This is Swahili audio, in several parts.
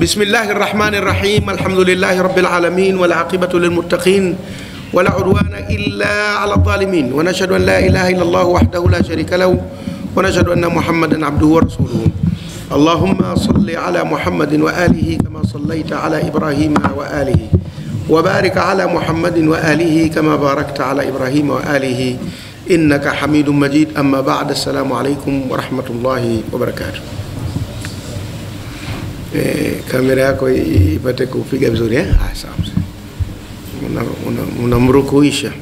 بسم الله الرحمن الرحيم الحمد لله رب العالمين والعاقبة للمتقين ولا عدوان إلا على الظالمين ونشهد أن لا إله إلا الله وحده لا شريك له ونشهد أن محمدا عبده ورسوله اللهم صل على محمد وآله كما صليت على إبراهيم وآله وبارك على محمد وآله كما باركت على إبراهيم وآله إنك حميد مجيد أما بعد السلام عليكم ورحمة الله وبركاته Eh, kamera yako ipate kupiga vizuri eh? Ah, sawa. Una, Una- una-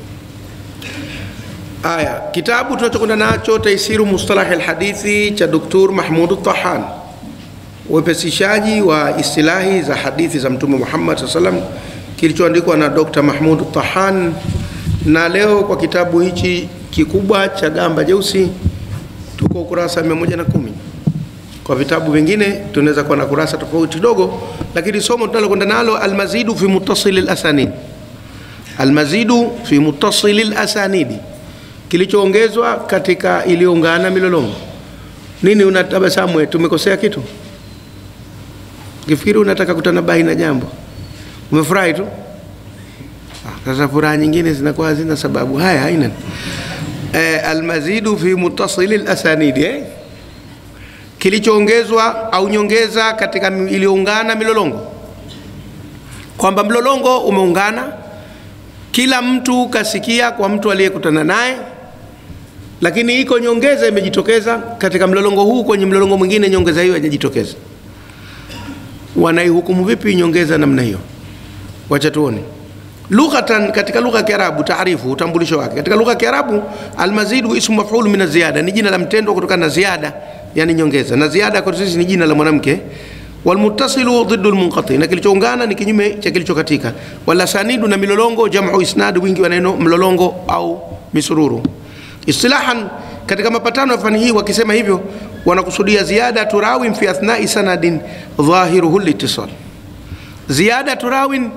aya kitabu tunachokwenda nacho taisiru mustalahi alhadithi cha doktor mahmud tahan uwepesishaji wa istilahi za hadithi za mtume muhammad saa salam kilichoandikwa na dr mahmud tahan na leo kwa kitabu hichi kikubwa cha gamba jeusi tuko ukurasa 110 kwa vitabu vingine tunaweza kuwa na kurasa tofauti kidogo lakini somo tunalokwenda nalo almazidu fi mutasili lasanid almazidu fi mutasili lasanidi kilichoongezwa katika iliyoungana milolongo. Nini unatabasamu tumekosea kitu? Kifikiri unataka kutanabahi na jambo. Umefurahi tu? Ah, sasa furaha nyingine zinakuwa hazina sababu. Haya haina. Eh, almazidu fi mutasili lasanidi eh? Kilichoongezwa au nyongeza katika iliyoungana milolongo? Kwamba mlolongo umeungana kila mtu kasikia kwa mtu aliyekutana naye lakini iko nyongeza imejitokeza katika mlolongo huu kwenye mlolongo mwingine nyongeza hiyo haijajitokeza. Wanaihukumu vipi nyongeza namna hiyo? Wacha tuone. Lughatan katika lugha ya kiarabu taarifu utambulisho wake. Katika lugha ya kiarabu almazidu ismu mafulu min ziyada, ni jina la mtendo kutokana na ziada yani nyongeza. Na ziada kwa sisi ni jina la mwanamke. Walmuttasilu dhiddu lmunqati na kilichoungana ni kinyume cha kilichokatika. Walasanidu na milolongo jamu isnad wingi wa neno mlolongo au misururu. Istilahan katika mapatano ya fani hii wakisema hivyo wanakusudia ziada turawin fi athnai sanadin dhahiruhu litisal. Ziada turawin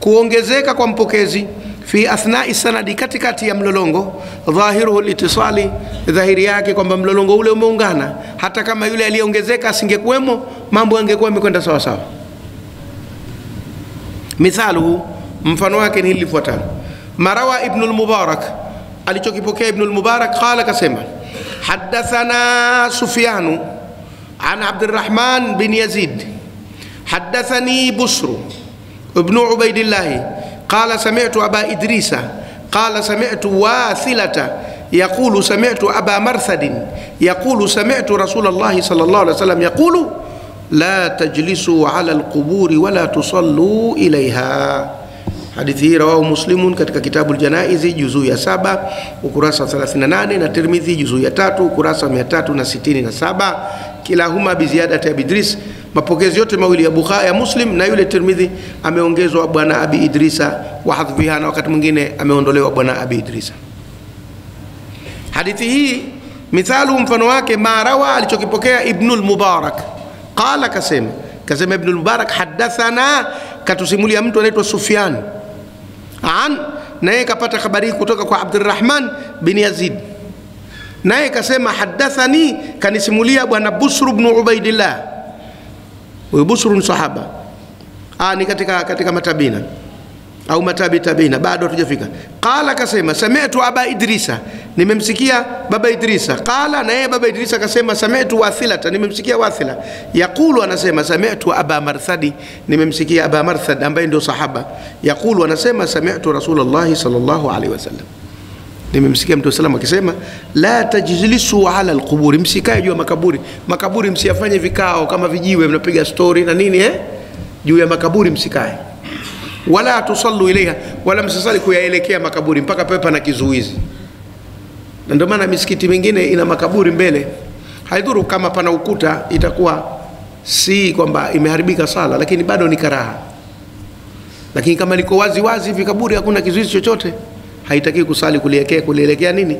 kuongezeka kwa mpokezi fi athnai sanadi katikati ya mlolongo dhahiruhu litisali dhahiri yake kwamba mlolongo ule umeungana hata kama yule aliyeongezeka asingekuwemo mambo yangekuwa yamekwenda sawa sawa mithaluhu mfano wake ni hili lifuatalo marawa ibnu lmubarak alichokipokea ibnu lmubarak qala kasema hadathana sufyanu an abdirahman bin yazid حدثني بسر ابن عبيد الله قال سمعت أبا إدريس قال سمعت واثلة يقول سمعت أبا مرثد يقول سمعت رسول الله صلى الله عليه وسلم يقول لا تجلسوا على القبور ولا تصلوا إليها. حديثه رواه مسلم كتك كتاب الجنائز جزء يا سابا وكراسة ثلاثين نانة الترمذي جزء يا تاتو وكراسة مئة تاتو نستين يا كلاهما بزيادة أبي إدريس mapokezi yote mawili ya bukhari ya muslim na yule tirmidhi ameongezwa bwana abi idrisa wa hadhfiha na wakati mwingine ameondolewa bwana abi idrisa hadithi hii mithalu mfano wake marawa alichokipokea ibnul mubarak qala kasema kasema ibnul mubarak hadathana katusimulia mtu anaitwa sufyan an naye kapata habari kutoka kwa abdurrahman bin yazid naye kasema hadathani kanisimulia bwana busru bnu ubaidillah huyu busru ni sahaba. Ah, ni katika, katika matabina. Au matabi tabina. Bado hatujafika. Qala kasema sami'tu aba idrisa. Nimemsikia baba idrisa. Qala na yeye baba idrisa akasema sami'tu wathilata. Nimemsikia wathila. Yaqulu anasema sami'tu aba marthadi. Nimemsikia aba marthad ambaye ndio sahaba. Yaqulu anasema sami'tu rasulullah sallallahu alaihi wasallam nimemsikia mtu salam akisema la tajlisu ala alquburi msikae juu ya makaburi. Makaburi msiyafanye vikao kama vijiwe mnapiga stori na nini eh? Juu ya makaburi msikae. Wala tusallu ilaiha wala msisali kuyaelekea makaburi mpaka pepa na kizuizi. Na ndio maana misikiti mingine ina makaburi mbele. Haidhuru kama pana ukuta itakuwa si kwamba imeharibika sala lakini bado ni karaha. Lakini kama liko wazi wazi hivi kaburi hakuna kizuizi chochote haitaki kusali kulielekea kulielekea nini?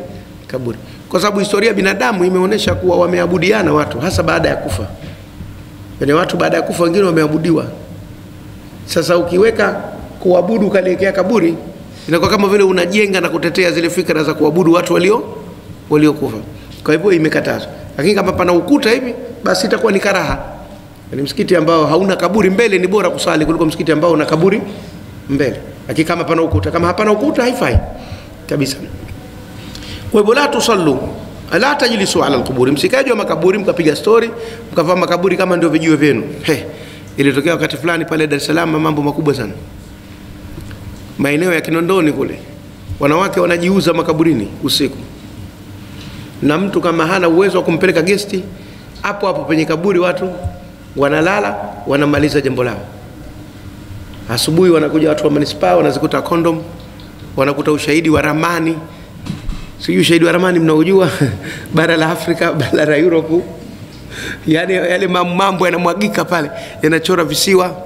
Kaburi. Kwa sababu historia binadamu imeonyesha kuwa wameabudiana watu hasa baada ya kufa. Yani watu baada ya kufa wengine wameabudiwa. Sasa ukiweka kuabudu ukaliekea kaburi inakuwa kama vile unajenga na kutetea zile fikra za kuabudu watu walio waliokufa. Kwa hivyo imekatazwa. Lakini kama pana ukuta hivi basi itakuwa ni karaha. Yani msikiti ambao hauna kaburi mbele ni bora kusali kuliko msikiti ambao una kaburi mbele lakini kama pana ukuta kama hapana ukuta haifai kabisa. Kwa hivyo la tusallu la tajlisu ala alquburi. Msikaje wa makaburi mkapiga stori mkavaa makaburi kama ndio vijiwe vyenu. He ilitokea wakati fulani pale Dar es Salaam mambo makubwa sana. Maeneo ya Kinondoni kule wanawake wanajiuza makaburini usiku. Na mtu kama hana uwezo wa kumpeleka gesti hapo hapo penye kaburi watu wanalala wanamaliza jambo lao asubuhi wanakuja watu wa manispaa wanazikuta kondom wanakuta ushahidi wa ramani. Sijui ushahidi wa ramani mnaojua bara la afrika bara la europe yani yale mambo yanamwagika pale yanachora visiwa.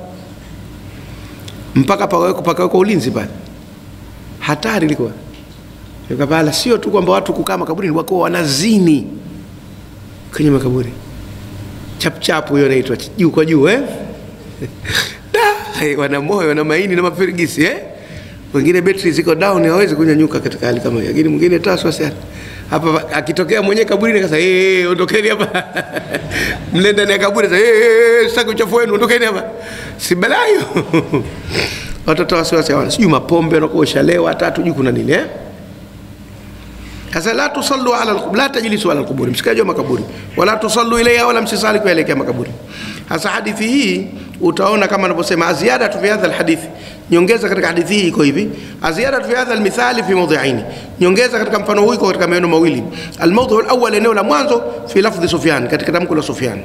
Mpaka pakawekwa pakawekwa ulinzi pale. Hatari ilikuwa. Pala sio tu kwamba watu kukaa makaburini wako wanazini kwenye makaburi. Chapchapu hiyo inaitwa juu kwa juu eh? wana moyo wana maini na mafirigisi eh? wengine betri ziko down hawezi kunyanyuka katika hali kama hiyo. Lakini mwingine taswa hapa akitokea mwenyewe kaburini akasema hey, ondokeni hapa. Mle ndani ya kaburi sasa hey, sitaki uchafu wenu ondokeni hapa. Si balaa hiyo watoto wasiwasi hawana. Sijui mapombe wanakuwa ushalewa hata hatujui kuna nini eh? Sasa la tusallu ala la tajlisu ala alquburi msikaje makaburi. Wala tusallu ilayha wala msisali kuelekea makaburi hasa hadithi hii utaona kama anavyosema aziyadatu fi hadha alhadithi. Nyongeza katika hadithi hii iko hivi. Aziada tu fi hadha almithali fi mawdhi'aini nyongeza katika mfano huu iko katika maeneo mawili. Almawdhu alawwal eneo la mwanzo fi lafdhi sufyan katika tamko la sufyan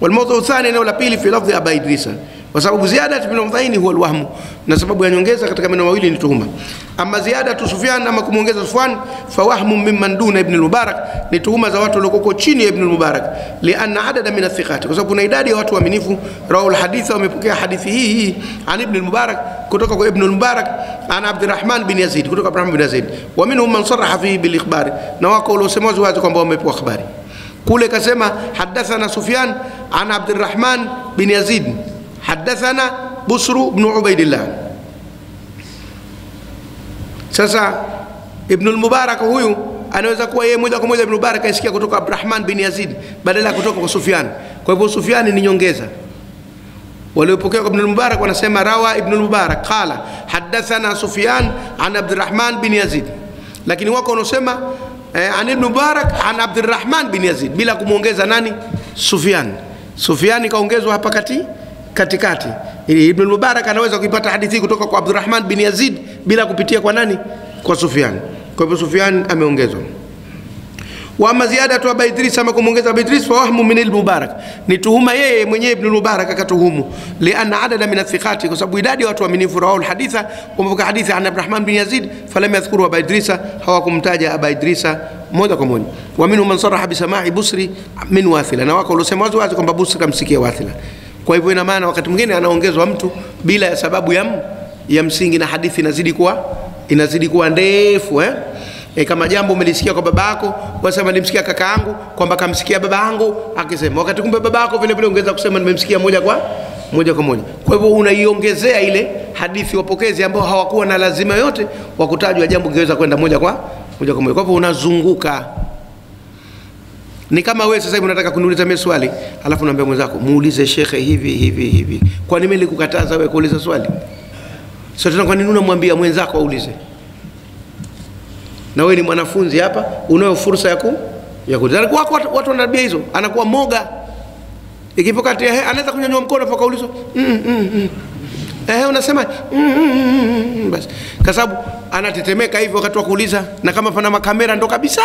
Walmawdhu thani, eneo la pili, fi lafdhi aba Idrisa, kwa sababu ziada ibn Mudhaini huwa alwahmu, na sababu ya nyongeza katika maneno mawili ni tuhuma. Ama ziada tu Sufyan, ama kumwongeza Sufyan, fa wahmu mimman duna ibn al-Mubarak, ni tuhuma za watu walioko chini ya ibn al-Mubarak, lianna adada min athiqat, kwa sababu kuna idadi ya watu waaminifu. Rawahu al-haditha, wamepokea hadithi hii hii an ibn al-Mubarak, kutoka kwa ibn al-Mubarak, an Abdurrahman bin Yazid, kutoka Abdurrahman bin Yazid, wa minhum man sarraha fihi bil ikhbari, na wako waliosema wazi kwamba wamepewa habari. Kule kasema hadathana Sufyan an بن bin yazid. بصر بن عبيد الله sasa ibnu lmubarak huyu anaweza kuwa yeye moja kwa moja ibnu mubarak aisikia kutoka abdurahman bin yazid badala ya kutoka kwa sufyan. Kwa hivyo sufyani ni nyongeza. Waliopokea kwa ibn al-Mubarak wanasema rawa ibn al-Mubarak qala hadathana Sufyan an Abdurrahman bin Yazid, lakini wako wanaosema eh, an ibn Mubarak an Abdurrahman bin Yazid. Bila kumwongeza nani? Sufyan. Sufyan kaongezwa hapa kati katikati, ibn al-Mubarak anaweza kuipata hadithi kutoka kwa Abdurrahman bin Yazid bila kupitia kwa nani? Kwa Sufyan. Kwa hivyo sufiani ameongezwa wa ama ziyadatu aba idris ama kumwongeza aba idris fawahmu min almubarak. Ni tuhuma yeye mwenyewe ibn mubarak akatuhumu. Lianna adada min athiqati kwa sababu idadi ya watu waaminifu rawahu alhaditha wamepokea hadithi an abdurahman bin yazid falam yadhkuru aba idrisa hawakumtaja aba idrisa moja kwa moja. Wa minhum man saraha bisamai busri min wathila. Na wako waliosema wazi wazi kwamba busri kamsikia wathila. Kwa hivyo ina maana wakati mwingine anaongezwa mtu bila ya sababu ya, ya msingi na hadithi inazidi kuwa inazidi kuwa ndefu eh? E, kama jambo umelisikia kwa baba yako, wasema nilimsikia kaka yangu kwamba kamsikia baba yangu akisema, wakati kumbe baba yako vile vile ungeweza kusema nimemsikia moja kwa moja kwa moja. Kwa hivyo unaiongezea ile hadithi wapokezi ambao hawakuwa na lazima yote wa kutajwa jambo ingeweza kwenda moja kwa moja kwa moja. Kwa hivyo unazunguka. Ni kama wewe sasa hivi unataka kuniuliza mimi swali, alafu naambia mwenzako muulize shekhe hivi hivi hivi. Kwa nini nilikukataza wewe kuuliza swali? Sasa tena kwa nini unamwambia mwenzako aulize? Na wewe ni mwanafunzi hapa, unayo fursa ya ku ya kutaka Wako watu, wana tabia hizo, anakuwa moga. Ikifika kati eh, anaweza kunyanyua mkono mpaka ulizwa mm, mm, mm. Eh, unasema mm, mm, mm, mm, basi. Kwa sababu anatetemeka hivyo wakati wa kuuliza, na kama pana makamera ndo kabisa.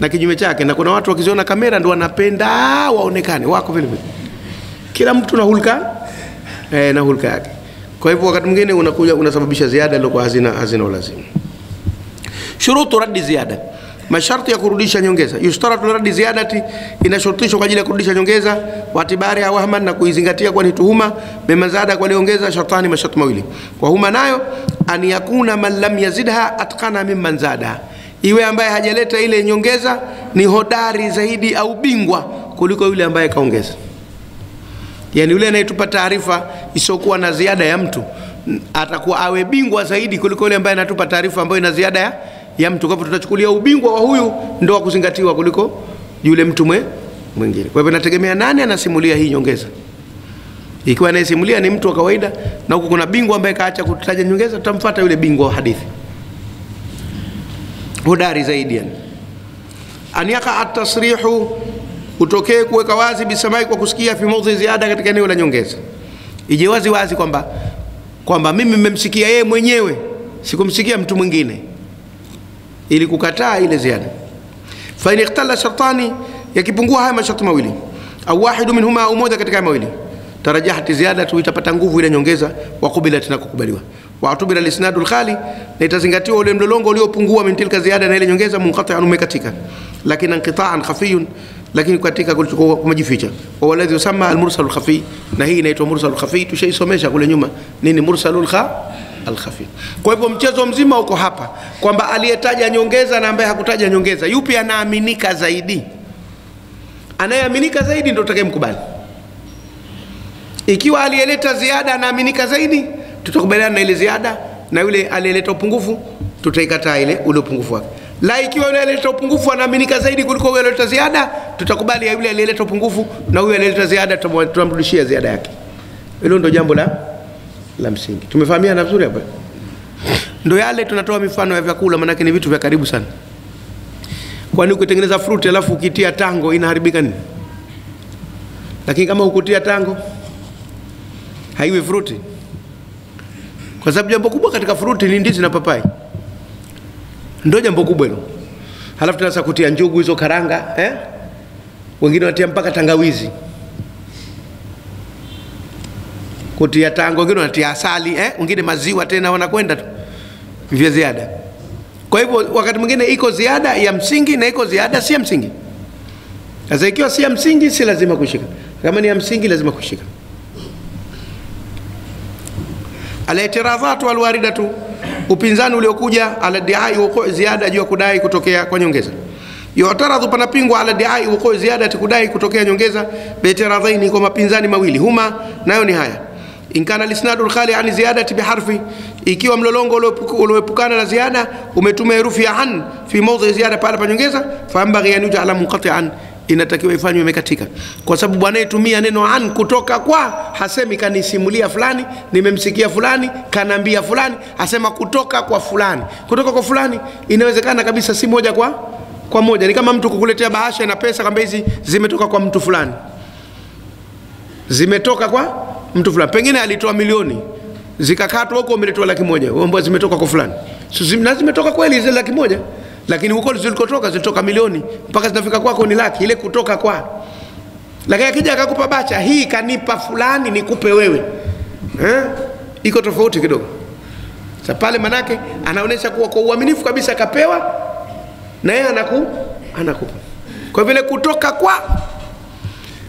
Na kinyume chake, na kuna watu wakiziona kamera ndo wanapenda waonekane, wako vile vile, kila mtu na hulka eh, na hulka yake. Kwa hivyo wakati mwingine unakuja unasababisha ziada iliyokuwa hazina hazina ulazima. Shurutu raddi ziada, masharti ya kurudisha nyongeza. Yushtaratu raddi ziyadati, inashurutishwa kwa ajili ya kurudisha nyongeza. Watibari ya wahman, na kuizingatia kwa ni tuhuma. Memazada kwa liongeza, shartani, masharti mawili. Kwa huma nayo an yakuna man lam yazidha atqana mimman zada, iwe ambaye hajaleta ile nyongeza ni hodari zaidi au bingwa kuliko yule ambaye kaongeza yani yule anayetupa taarifa isiyokuwa na ziada ya mtu atakuwa awe bingwa zaidi kuliko yule ambaye anatupa taarifa ambayo ina ziada ya, ya mtu. Kwa hivyo tutachukulia ubingwa wa huyu ndo wa kuzingatiwa kuliko yule mtu mwe, mwingine. Kwa hivyo nategemea nani anasimulia hii nyongeza. Ikiwa anayesimulia ni mtu wa kawaida na huko kuna bingwa ambaye kaacha kutaja nyongeza, tutamfuata yule bingwa wa hadithi hodari zaidi yani. An yaqa at-tasrihu, utokee kuweka wazi bisamai kwa kusikia fi ziada, katika eneo la nyongeza, ije wazi wazi kwamba kwamba mimi mmemsikia yeye mwenyewe, sikumsikia mtu mwingine, ili kukataa ile ziada. Fa in ikhtalla shartani, yakipungua haya masharti mawili, au wahidu minhuma, au moja katika mawili, tarajahat ziyadatu, itapata nguvu ile nyongeza, wa qubilat, na kukubaliwa. Wa atubira lisnadul khali, na itazingatiwa ule mlolongo uliopungua min tilka ziada, na ile nyongeza munqati'an, umekatika, lakini inqita'an khafiyun, lakini katika kumejificha. Wa waladhi yusamma almursalu lkhafi, na hii inaitwa mursalul lkhafi. Tushaisomesha kule nyuma nini mursalu lkha alkhafi. Kwa hivyo mchezo mzima uko hapa kwamba aliyetaja nyongeza na ambaye hakutaja nyongeza, yupi anaaminika zaidi? Anayeaminika zaidi ndio utakayemkubali. Ikiwa aliyeleta ziada anaaminika zaidi tutakubaliana na ile ziada na yule aliyeleta upungufu tutaikataa ile ule upungufu wake. La, ikiwa yule aliyeleta upungufu anaaminika zaidi kuliko huyo aliyeleta ziada, tutakubali ya yule aliyeleta upungufu na huyo aliyeleta ziada tutamrudishia ziada yake. Hilo ndio jambo la la msingi. Tumefahamiana vizuri hapa? Ndio yale tunatoa mifano ya vyakula, maanake ni vitu vya karibu sana. Kwani ukitengeneza fruti alafu ukitia tango inaharibika nini? Lakini kama ukutia tango haiwi fruti kwa sababu jambo kubwa katika fruti ni ndizi na papai, ndio jambo kubwa hilo. Halafu tena kutia njugu hizo karanga eh? Wengine wanatia mpaka tangawizi, kutia tango, wengine wanatia asali eh? Wengine maziwa, tena wanakwenda tu vya ziada. Kwa hivyo wakati mwingine iko ziada ya msingi na iko ziada si ya msingi. Sasa ikiwa si ya msingi, si lazima kushika. Kama ni ya msingi, lazima kushika. Alitiradhatu alwaridatu, upinzani uliokuja ala diai wuqui ziada, juu ya kudai kutokea kwa nyongeza. Yutaradhu, panapingwa ala diai wuqui ziada, kudai kutokea nyongeza. Bitiradhaini, kwa mapinzani mawili, huma nayo ni haya inkana lisnadu lkhali an ziyadati biharfi, ikiwa mlolongo ulioepukana na ziada umetumia herufi ya an fi mawdhi ziyada, pale panyongeza fambaghi an yujala munqati'an inatakiwa ifanywe imekatika, kwa sababu anayetumia neno an kutoka kwa hasemi kanisimulia fulani, nimemsikia fulani, kanaambia fulani, asema kutoka kwa fulani. Kutoka kwa fulani inawezekana kabisa si moja kwa kwa moja. Ni kama mtu kukuletea bahasha na pesa, kwamba hizi zimetoka kwa mtu fulani, zimetoka kwa mtu fulani, pengine alitoa milioni zikakatwa huko, umeletwa laki moja, ambao zimetoka kwa fulani, na zimetoka kweli zile laki moja lakini huko zilikotoka zilitoka milioni mpaka zinafika kwako ni laki ile kutoka kwa. Lakini akija akakupa bacha hii kanipa fulani nikupe wewe eh? Iko tofauti kidogo. Sasa pale manake anaonyesha kuwa kwa uaminifu kabisa akapewa na yeye anaku anakupa. Kwa vile kutoka kwa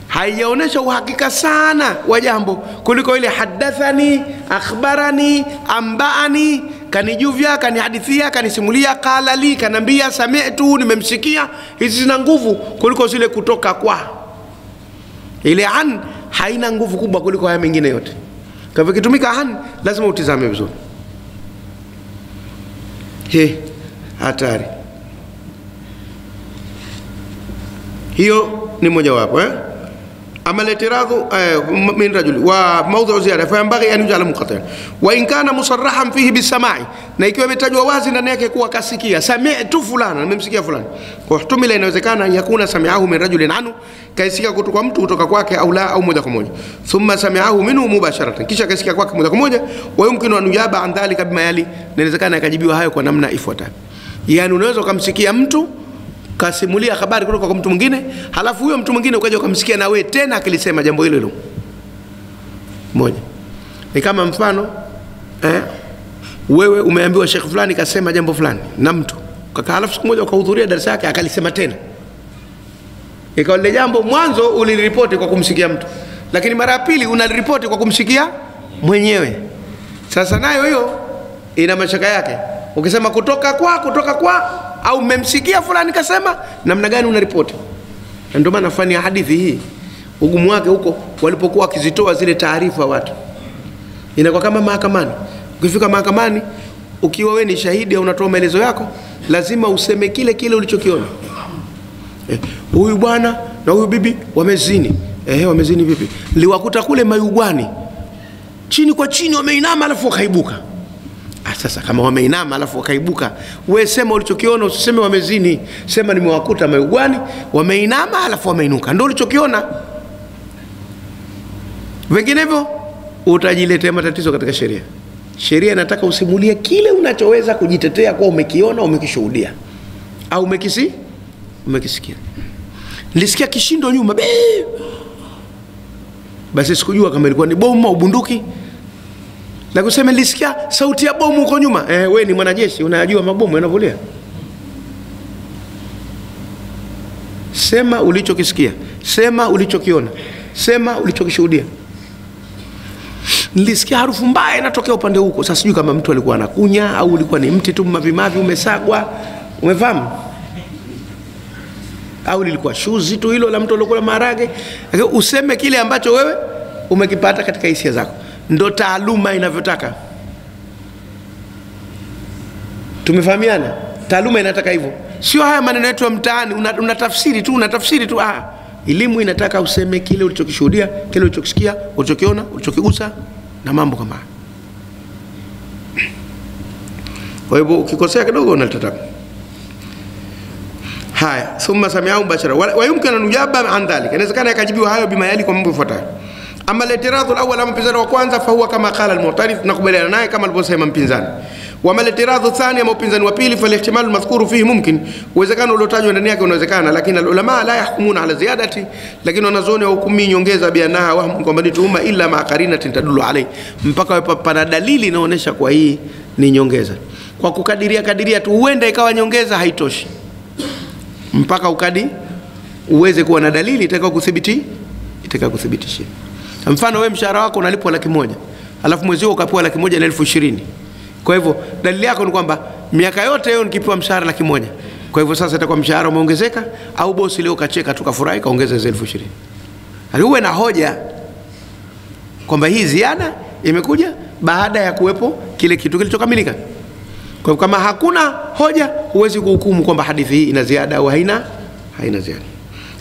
haijaonyesha uhakika sana wa jambo kuliko ile hadathani, akhbarani, ambaani kanijuvya kanihadithia kanisimulia qala li kanambia sami'tu nimemsikia. Hizi zina nguvu kuliko zile kutoka kwa. Ile an haina nguvu kubwa kuliko haya mengine yote. Kwa hivyo kitumika an lazima utizame vizuri. He hatari. Hiyo ni mojawapo eh? أما الاعتراض من رجل وموضع زيادة فينبغي أن يجعل منقطعا وإن كان مصرحا فيه بالسماع na ikiwa imetajwa wazi ndani yake kuwa kasikia sami'tu fulana nimemsikia fulani uhtumila inawezekana yakuna sami'ahu min rajulin anhu kaisikia kutoka kwa mtu kutoka kwake au la au moja kwa moja thumma sami'ahu minhu mubasharatan kisha kaisikia kwake moja kwa moja wa yumkinu an yujaba an dhalika bima yali inawezekana akajibiwa hayo kwa namna ifuatayo yani unaweza ukamsikia mtu kasimulia habari kutoka kwa mtu mwingine, halafu huyo mtu mwingine ukaja ukamsikia na wewe tena akilisema jambo hilo hilo moja. Ni kama mfano eh, wewe umeambiwa shekh fulani kasema jambo fulani na mtu kaka, halafu siku moja ukahudhuria darasa yake akalisema tena, ikawa lile jambo mwanzo uliripoti kwa kumsikia mtu, lakini mara ya pili unaliripoti kwa kumsikia mwenyewe. Sasa nayo hiyo ina mashaka yake. Ukisema kutoka kwa kutoka kwa au mmemsikia fulani kasema, namna gani unaripoti? Na ndio maana fani ya hadithi hii ugumu wake huko walipokuwa wakizitoa zile taarifa watu, inakuwa kama mahakamani. Ukifika mahakamani, ukiwa we ni shahidi au unatoa maelezo yako, lazima useme kile kile ulichokiona. huyu Eh, huyu bwana na huyu bibi wamezini. Ehe, wamezini vipi? Liwakuta kule mayugwani chini kwa chini, wameinama alafu wakaibuka. Sasa kama wameinama alafu wakaibuka, we sema ulichokiona, usiseme wamezini, sema nimewakuta maugwani wameinama alafu wameinuka, ndio ulichokiona. Vinginevyo utajiletea matatizo katika sheria. Sheria inataka usimulie kile unachoweza kujitetea kuwa umekiona, umekishuhudia au umekisi umekisikia. Nilisikia kishindo nyuma basi sikujua kama ilikuwa ni bomu au bunduki na kusema nilisikia sauti ya bomu huko nyuma. Eh, we ni mwanajeshi, unayajua mabomu yanavulia? Sema ulichokisikia, sema ulichokiona, sema ulichokishuhudia. Nilisikia harufu mbaya inatokea upande huko. Sasa sijui kama mtu alikuwa anakunya au ulikuwa ni mti tu mavimavi umesagwa, umefahamu? Au lilikuwa shuzi tu hilo la mtu aliokula maharage. Useme kile ambacho wewe umekipata katika hisia zako, ndo taaluma inavyotaka. Tumefahamiana? Taaluma inataka hivyo, sio haya maneno yetu ya mtaani, unatafsiri una tu unatafsiri tu. Ah, elimu inataka useme kile ulichokishuhudia, kile ulichokisikia, ulichokiona, ulichokigusa na mambo kama haya. Kwa hivyo ukikosea kidogo unatata haya. Thumma samiahu mubashara wa an yujaba an dhalika, inawezekana yakajibiwa hayo bima yali, kwa mambo yafuatayo. Ama al-i'tiradhu al-awwal, ama upinzani wa kwanza, fa huwa kama qala al-mu'tarif, tunakubaliana naye kama alivyosema mpinzani wama al-i'tiradhu thani, ama upinzani wa pili, fal-ihtimal al-madhkuru fihi mumkin, uwezekano uliotajwa ndani yake unawezekana, lakini al-ulama la yahkumuna ala ziyadati, lakini wanazuoni hawahukumi nyongeza bianaha wahmu, kwamba ni tuhuma, illa ma qarinatin tadullu alayhi, mpaka pana dalili inaonyesha kwa hii ni nyongeza. Kwa kukadiria kadiria tu, huenda ikawa nyongeza, haitoshi mpaka ukadi uweze kuwa na dalili itakao kuthibiti. Mfano, wewe mshahara wako unalipwa laki moja alafu mwezi huo ukapewa laki moja na elfu ishirini kwa hivyo dalili yako ni kwamba miaka yote hiyo nikipewa mshahara laki moja kwa hivyo sasa itakuwa mshahara umeongezeka, au bosi leo kacheka tukafurahi kaongeza elfu ishirini uwe na hoja kwamba hii ziada imekuja baada ya kuwepo kile kitu kilichokamilika. Kwa hivyo kama hakuna hoja, huwezi kuhukumu kwamba hadithi hii ina ziada au haina haina ziada.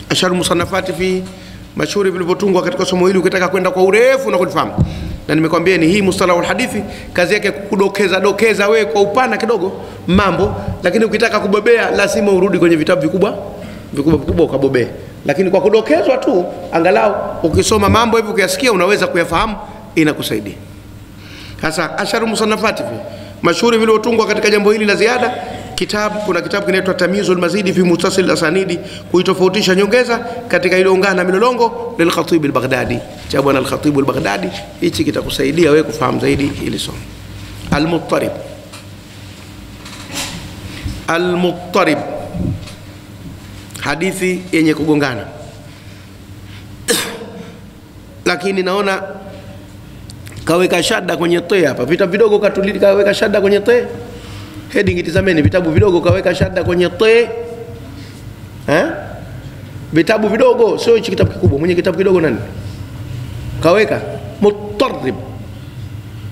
Asharu musannafati fi mashuhuri vilivyotungwa katika somo hili, ukitaka kwenda kwa urefu na kulifahamu na nimekwambia ni hii mustalahul hadithi, kazi yake kudokeza dokeza wewe kwa upana kidogo mambo, lakini ukitaka kubobea lazima urudi kwenye vitabu vikubwa vikubwa vikubwa ukabobea, lakini kwa kudokezwa tu, angalau ukisoma mambo hivi ukiyasikia, unaweza kuyafahamu, inakusaidia. Sasa asharu musannafati mashuhuri vilivyotungwa katika jambo hili la ziada kitabu kuna kitabu kinaitwa Tamyizul Mazidi fi Muttasil Asanidi, kuitofautisha nyongeza katika iliyoungana milolongo lil Khatib al-Baghdadi. Cha bwana al-Khatib al-Baghdadi. Hichi kitakusaidia wewe kufahamu zaidi ili somo. Al-Muttarib, Al-Muttarib, hadithi yenye kugongana. Lakini naona kaweka shada kwenye te hapa, vita vidogo katulika, kaweka shada kwenye te heading tizameni, vitabu vidogo kaweka shada kwenye te eh, vitabu vidogo, sio hichi kitabu kikubwa. Mwenye kitabu kidogo nani kaweka? Muttarib,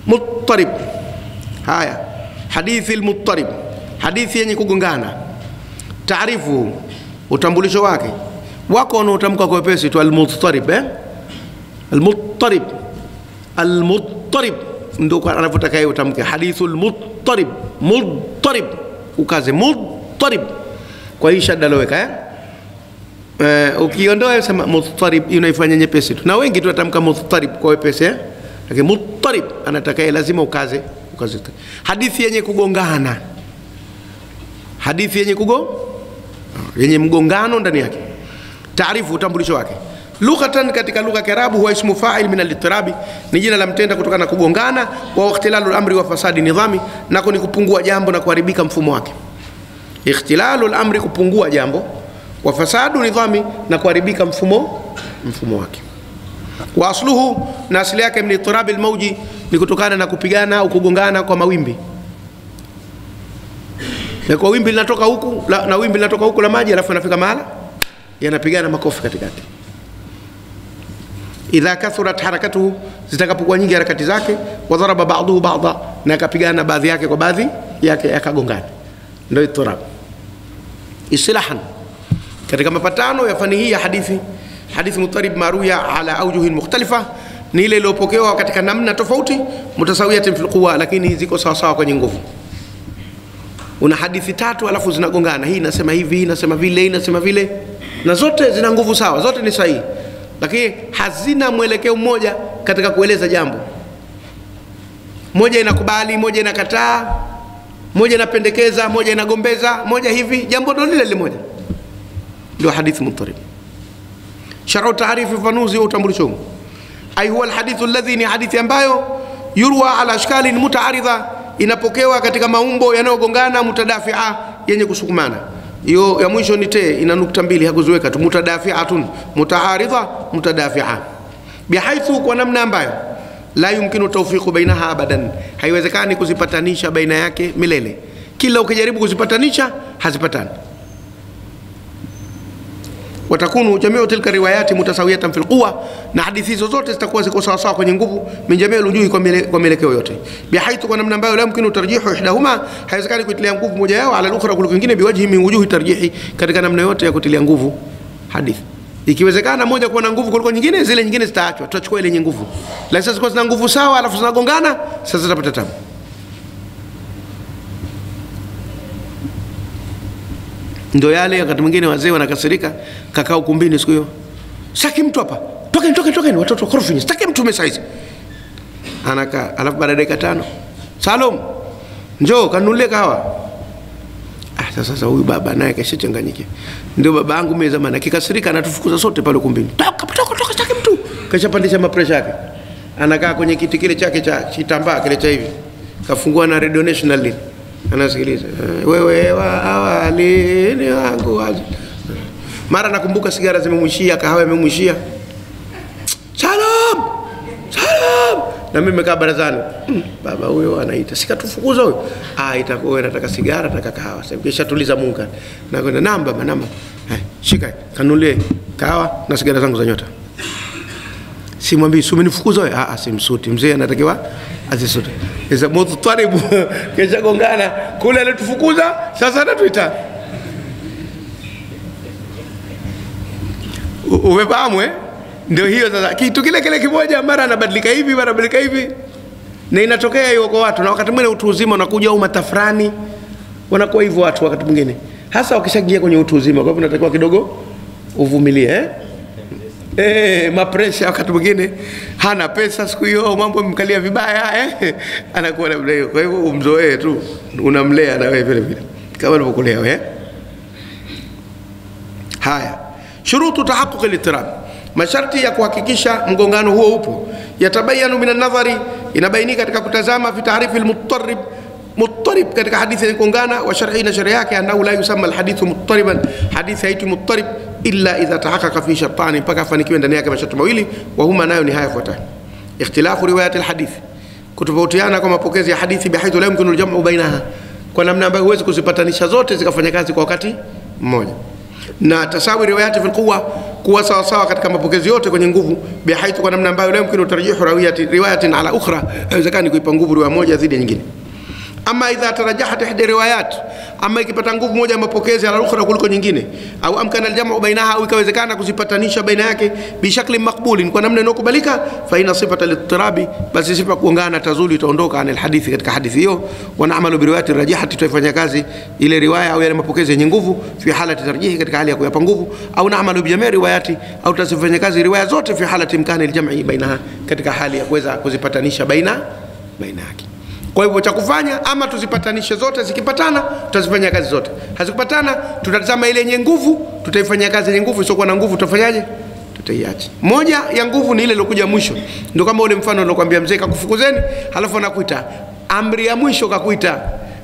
muttarib. Haya, hadithi almuttarib, hadithi yenye kugongana. Taarifu, utambulisho wake. Wako wanaotamka kwa wepesi tu almuttarib, eh, almuttarib, almuttarib ndo anavyotaka yeye utamke hadithul muttarib muttarib ukaze muttarib kwa hii shada loweka eh? Uh, ukiondoa sema muttarib unaifanya nyepesi tu, na wengi tunatamka muttarib kwa wepesi eh? Lakini muttarib anataka yeye lazima ukaze ukaze. Hadithi yenye kugongana, hadithi yenye kugo yenye mgongano ndani yake. Taarifu, utambulisho wake lughatan katika lugha ya Kiarabu huwa ismu fa'il min al-ittirabi, ni jina la mtenda kutokana na kugongana, wa ikhtilalu al-amri wa fasadi nidhami, nako ni kupungua jambo na kuharibika mfumo wake. Ikhtilalu al-amri, kupungua jambo, wa fasadu nidhami, na kuharibika mfumo mfumo wake. Wa asluhu, na asili yake min itirabi al-mawji, ni kutokana na kupigana au kugongana kwa mawimbi na kwa wimbi linatoka huku na wimbi linatoka huku la maji, alafu yanafika mahala yanapigana makofi katikati idha kathurat harakatuhu, zitakapokuwa nyingi harakati zake, wadharaba ba'duhu ba'dha, na akapigana baadhi yake kwa baadhi yake yakagongana, ndio ittirab. Istilahan, katika mapatano ya fani hii ya hadithi hadithi mutarib maruya ala aujuhin mukhtalifa ni ile iliyopokewa katika namna tofauti mutasawiyatin fil quwa lakini ziko sawasawa kwenye nguvu. Una hadithi tatu alafu zinagongana. Hii inasema hivi inasema vile inasema vile. Na zote zina nguvu sawa zote ni sahihi lakini hazina mwelekeo mmoja katika kueleza jambo. Moja inakubali moja inakataa moja inapendekeza moja inagombeza moja hivi. Jambo ndo lile limoja. Ndio hadithi mutarib. Sharhu taarifi ufanuzi wa utambulisho huu. Ai huwa alhadithu alladhi ni hadithi ambayo yurwa ala ashkalin mutaaridha inapokewa katika maumbo yanayogongana mutadafia yenye kusukumana hiyo ya mwisho ni te ina nukta mbili hakuziweka tu. Mutadafiatun mutaaridha mutadafia bihaithu kwa namna ambayo la yumkinu taufiqu bainaha abadan. Haiwezekani kuzipatanisha baina yake milele. Kila ukijaribu kuzipatanisha hazipatani watakunu jamiu tilka riwayati mutasawiyatan fil quwa, na hadithi hizo zote zitakuwa ziko sawa sawa kwenye nguvu, min jamiu lujuhi, kwa mielekeo yote, bihaithu, kwa namna ambayo la yumkinu tarjihu ihdahuma, haiwezekani kuitilia nguvu moja yao ala al-ukhra kuliko nyingine, biwajhi min wujuhi tarjihi, katika namna yote ya kutilia nguvu hadithi. Ikiwezekana moja kuwa na nguvu kuliko nyingine, zile nyingine zitaachwa, tutachukua ile yenye nguvu. Lakini sasa zina nguvu sawa, alafu zinagongana, sasa zitapata tabu. Ndio yale wakati mwingine wazee wanakasirika, kakaa ukumbini siku hiyo, saki mtu hapa, tokeni, tokeni, tokeni, watoto korofi, sitaki mtu mesaizi. Anakaa, alafu baada ya dakika tano, Salom, njoo kanunulie kahawa. Ah, sasa sasa huyu baba naye kashachanganyikia. Ndio baba yangu mimi zamani akikasirika anatufukuza sote pale ukumbini. Toka, toka, toka, sitaki mtu. Kashapandisha mapresha yake. Anakaa kwenye kiti kile chake cha kitambaa kile cha hivi. Kafungua na Radio National lile. Anasikiliza. Eh, Wewe wa awali ni wangu wazi. Mara nakumbuka sigara zimemwishia, kahawa imemwishia. Salam! Salam! Na mimi nimekaa barazani. Mm, baba huyo anaita. Sikatufukuza huyo. Ah, itakuwa nataka sigara, nataka kahawa. Sasa kisha tuliza munga. Na kwenda namba namba. Hai, shika kanulie kahawa na sigara zangu za nyota. Simwambii si umenifukuza wewe? Ah, ah, simsuti. Mzee anatakiwa azisute. Sasa mutaribu kesha gongana kule alitufukuza, sasa anatuita. Umefahamu eh? Ndio hiyo sasa, kitu kile kile kimoja, mara anabadilika hivi, mara anabadilika hivi, na inatokea hiyo kwa watu, na wakati mwingine utu uzima unakuja au matafrani, wanakuwa hivyo watu wakati mwingine, hasa wakishaingia kwenye utu uzima. Kwa hivyo unatakiwa kidogo uvumilie eh? Eh, mapresha wakati mwingine hana pesa siku hiyo, mambo mkalia vibaya eh? anakuwa namna hiyo. Kwa hivyo umzoee tu, unamlea na wewe vile vile kama alivyokulea wewe. Haya, shurutu tahaqquq al-ittirab, masharti ya kuhakikisha mgongano huo upo. Yatabayanu min an-nadhari, inabainika katika kutazama fi taarifi al-muttarib muttarib katika hadithi ya kugongana wa sharhi na sharia yake, annahu la yusamma alhadithu muttariban, hadithi haitwi muttarib illa idha tahaqqaqa fi shartani, mpaka afanikiwe ndani yake masharti mawili, wa huma nayo ni haya yafuatayo: ikhtilafu riwayat alhadith, kutofautiana kwa mapokezi ya hadithi, bihaithu la yumkinu aljamu bainaha, kwa namna ambayo huwezi kuzipatanisha zote zikafanya kazi kwa wakati mmoja. Na tasawi riwayati fil quwa, kuwa sawa sawa katika mapokezi yote kwenye nguvu, bihaithu, kwa namna ambayo la yumkinu tarjihu rawiyati riwayatin ala ukhra, haiwezekani kuipa nguvu riwaya moja ya nyingine. Ama idha tarajahat ihda riwayat, ama ikipata nguvu moja ya mapokezi ala ukhra kuliko nyingine, au amkana aljamu bainaha, au ikawezekana kuzipatanisha baina yake bishakli maqbulin, kwa namna inayokubalika, fa ina sifata litirabi, basi sifa kuongana tazuli itaondoka anil hadithi, katika hadithi hiyo. Wa naamalu biriwayati rajihati, tutaifanya kazi ile riwaya au yale mapokezi yenye nguvu, fi halati tarjihi, katika hali ya kuyapa nguvu, au naamalu bijamii riwayati, au tutazifanya kazi riwaya zote, fi halati imkani aljam'i bainaha, katika hali ya kuweza kuzipatanisha baina baina yake. Kwa hivyo cha kufanya ama tuzipatanishe zote, zikipatana tutazifanya kazi zote, hazikupatana tutatazama ile yenye nguvu, tutaifanyia kazi yenye nguvu, isiokuwa na nguvu tutafanyaje? Tutaiacha. Moja ya nguvu ni ile iliyokuja mwisho, ndio kama ule mfano nilokuambia, mzee kakufukuzeni, halafu anakuita. Amri ya mwisho, kakuita.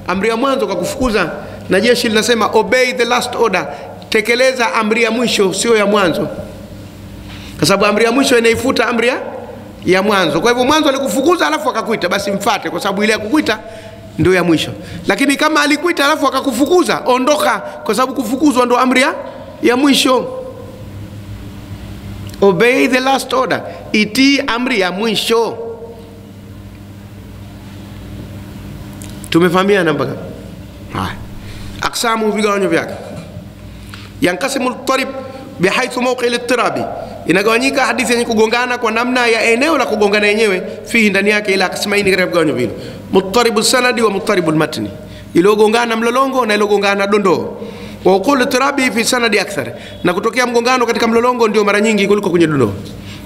Amri ya mwanzo kakufukuza, na jeshi linasema obey the last order, tekeleza amri ya mwisho, sio ya mwanzo, kwa sababu amri ya mwisho inaifuta amri ya ya mwanzo. Kwa hivyo mwanzo alikufukuza alafu akakuita, basi mfate, kwa sababu ile ya kukuita ndio ya mwisho. Lakini kama alikuita alafu akakufukuza, ondoka, kwa sababu kufukuzwa ndio amri ya, ya mwisho. Obey the last order, itii amri ya mwisho. Tumefahamiana mpaka haya. Aksamu, vigawanyo vyake yankasimu ltarib bihaithu mawqi litirabi inagawanyika hadithi yenye kugongana kwa namna ya eneo la kugongana yenyewe fihi ndani yake ila kismaini katika vigawanyo vile. Mutaribu sanadi wa mutaribu matni iliyogongana mlolongo na iliyogongana dondoo. Wa uqulu tirabi fi sanadi akthar na kutokea mgongano katika mlolongo ndio mara nyingi kuliko kwenye dondoo.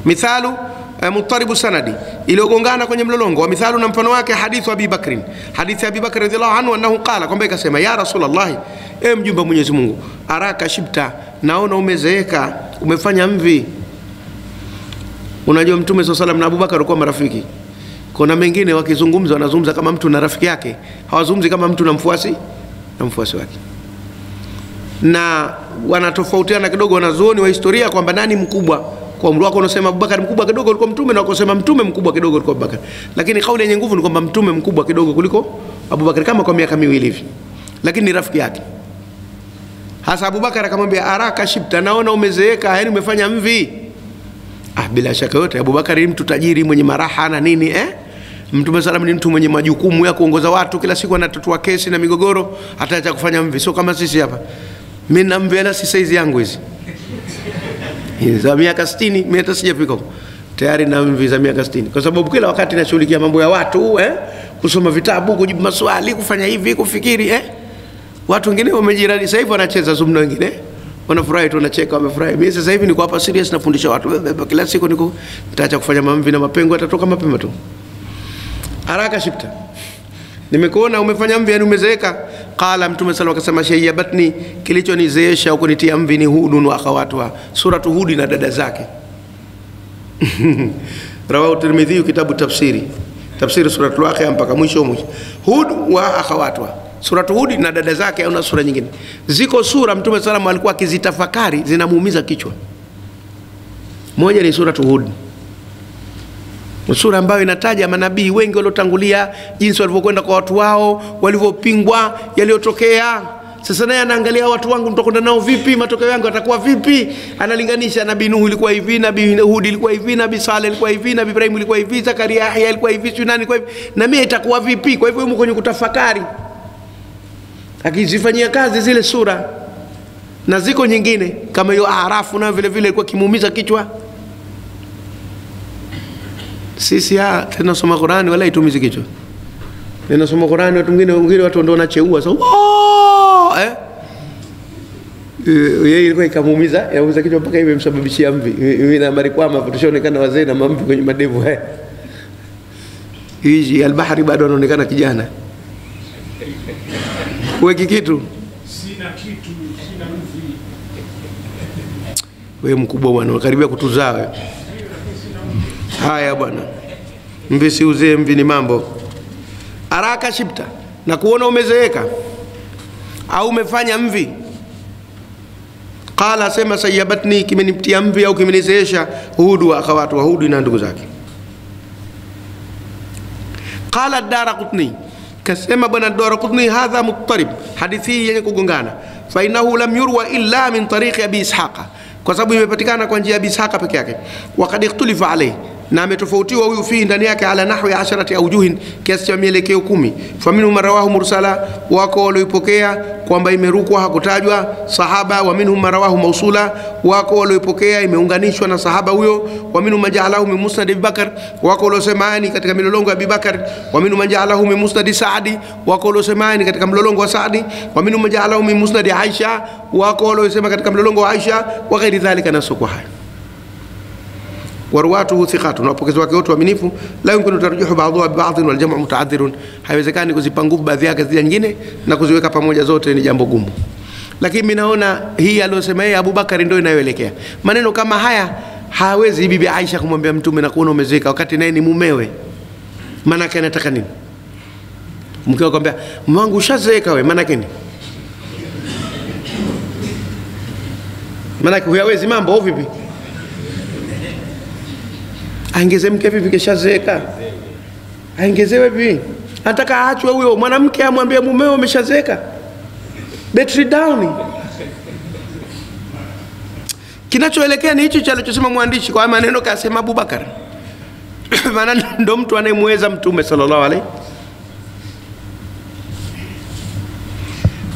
Mithalu uh, mutaribu sanadi iliyogongana kwenye mlolongo. Wa mithalu na mfano wake hadithu abi bakrin. Hadithi ya abi bakr radhiallahu anhu annahu qala kwamba ikasema ya rasulallahi e mjumbe mwenyezi mungu araka shibta naona umezeeka umefanya mvi unajua mtume saa salam na abubakar walikuwa marafiki. Kuna mengine wakizungumza wanazungumza kama mtu na rafiki yake. Hawazungumzi kama mtu na mfuasi na mfuasi wake. Na wanatofautiana kidogo wanazuoni wa historia kwamba nani mkubwa. Kwa umri wako unasema abubakar mkubwa kidogo kuliko mtume na wakosema mtume mkubwa kidogo kuliko abubakar. Lakini kauli yenye nguvu ni kwamba mtume mkubwa kidogo kuliko abubakar kama kwa miaka miwili hivi. Lakini ni rafiki yake. Hasa abubakar akamwambia araka shibta naona umezeeka yani umefanya mvi ah, bila shaka yote Abubakari ni mtu tajiri mwenye maraha na nini eh? mtume salam ni mtu mwenye majukumu ya kuongoza watu kila siku anatatua kesi na migogoro hataacha kufanya mvi sio kama sisi hapa mi na mvi ana si saizi yangu hizi za miaka 60 mimi hata sijafika huko tayari na mvi za miaka 60 kwa sababu kila wakati nashughulikia mambo ya watu eh? kusoma vitabu kujibu maswali kufanya hivi kufikiri eh? watu wengine wamejirani sasa hivi wanacheza zumna wengine wanafurahi tu wanacheka wamefurahi. Mimi sasa hivi niko hapa serious nafundisha watu. Kila siku niko nitaacha kufanya mamvi na mapengo atatoka mapema tu. Haraka shipta. Nimekuona umefanya mvi yani umezeeka. Qala mtume sala akasema shayyabatni kilichonizeesha au kunitia mvi ni hudun wa akhawatuha suratu hudi na dada zake. Rawahu tirmidhi kitabu tafsiri. Tafsiri suratul waqi'a mpaka mwisho mwisho. Hud wa akhawatuha suratu hudi na dada zake au na sura nyingine. Ziko sura mtume salam alikuwa akizitafakari zinamuumiza kichwa. Moja ni suratu hudi sura ambayo inataja manabii wengi waliotangulia jinsi walivyokwenda kwa watu wao walivyopingwa yaliyotokea. Sasa naye anaangalia watu wangu mtakwenda nao vipi? Matokeo yangu yatakuwa vipi? Analinganisha nabii nuhu ilikuwa hivi nabii hudi ilikuwa hivi nabii saleh ilikuwa hivi nabii ibrahim ilikuwa hivi zakaria yahya ilikuwa hivi sijui nani ilikuwa hivi. Na mimi itakuwa vipi? Kwa hivyo yumo kwenye kutafakari akizifanyia kazi zile sura na ziko nyingine kama hiyo arafu nayo vile vile ilikuwa kimuumiza kichwa sisi ha tunasoma Qurani wala itumizi kichwa. Ninasoma Qurani watu wengine wengine watu ndio wanacheua so, So, eh? Yeye ilikuwa ikamuumiza, yauza kichwa mpaka imemsababishia mvi. Mimi na mari kwama tushaonekana wazee na mamvi kwenye madevu haya. Hizi albahari bado anaonekana kijana. Weki kitu. Sina kitu, sina mvi. We mkubwa bwana, unakaribia kutuzaa wewe. Haya bwana, mvi si uzee, mvi ni mambo. Araka shipta, na kuona umezeeka au umefanya mvi. Qala, asema sayabatni, kimenimtia mvi au kimenizeesha Hudu wa akhawatu wa Hudu na ndugu zake. Qala Daraqutni, kasema bwana Daraqutni, hadha muttarib, hadithi hii yenye kugongana, fa innahu lam yurwa illa min tariqi abi Ishaqa, kwa sababu imepatikana kwa njia ya abi Ishaqa peke yake. Waqad ikhtulifa alayhi na ametofautiwa huyu fihi ndani yake ala nahwi asharati aujuhin, kiasi cha mielekeo kumi. Faminhum marawahu mursala, wako walioipokea kwamba imerukwa hakutajwa sahaba. Wa minhum marawahu mausula, wako walioipokea imeunganishwa na sahaba huyo. Wa minhum majaalahu min musnad Abibakar, wako waliosema ni katika milolongo ya Abibakar. Wa minhum majaalahu min musnad Saadi, wako waliosema ni katika mlolongo wa Saadi. Wa minhum majaalahu min musnad Aisha, wako waliosema katika mlolongo wa Aisha. Wa ghairi dhalika, na sokwa hayo warwatuhu thiqatu, na wapokezi wake wote waaminifu. La yumkinu tarjihu ba'dhuha biba'dhin wal jam'u muta'adhirun, haiwezekani kuzipa nguvu baadhi yake zile nyingine na kuziweka pamoja zote, ni jambo gumu. Lakini mimi naona hii aliyosema yeye Abubakari ndio inayoelekea maneno kama haya. Hawezi bibi Aisha kumwambia mtume na kuona umezeka wakati naye ni mumewe, maana yake anataka nini? Mke akwambia mume wangu ushazeeka wewe, maana yake nini? Maana yake huyawezi mambo au vipi? Aingeze mke vipi kishazeeka? aongezewe vipi? Anataka aachwe huyo mwanamke, amwambie mumeo ameshazeeka, battery down. Kinachoelekea ni hicho alichosema mwandishi kwa maneno kasema Abubakar maana ndo mtu anayemweza Mtume sallallahu alaihi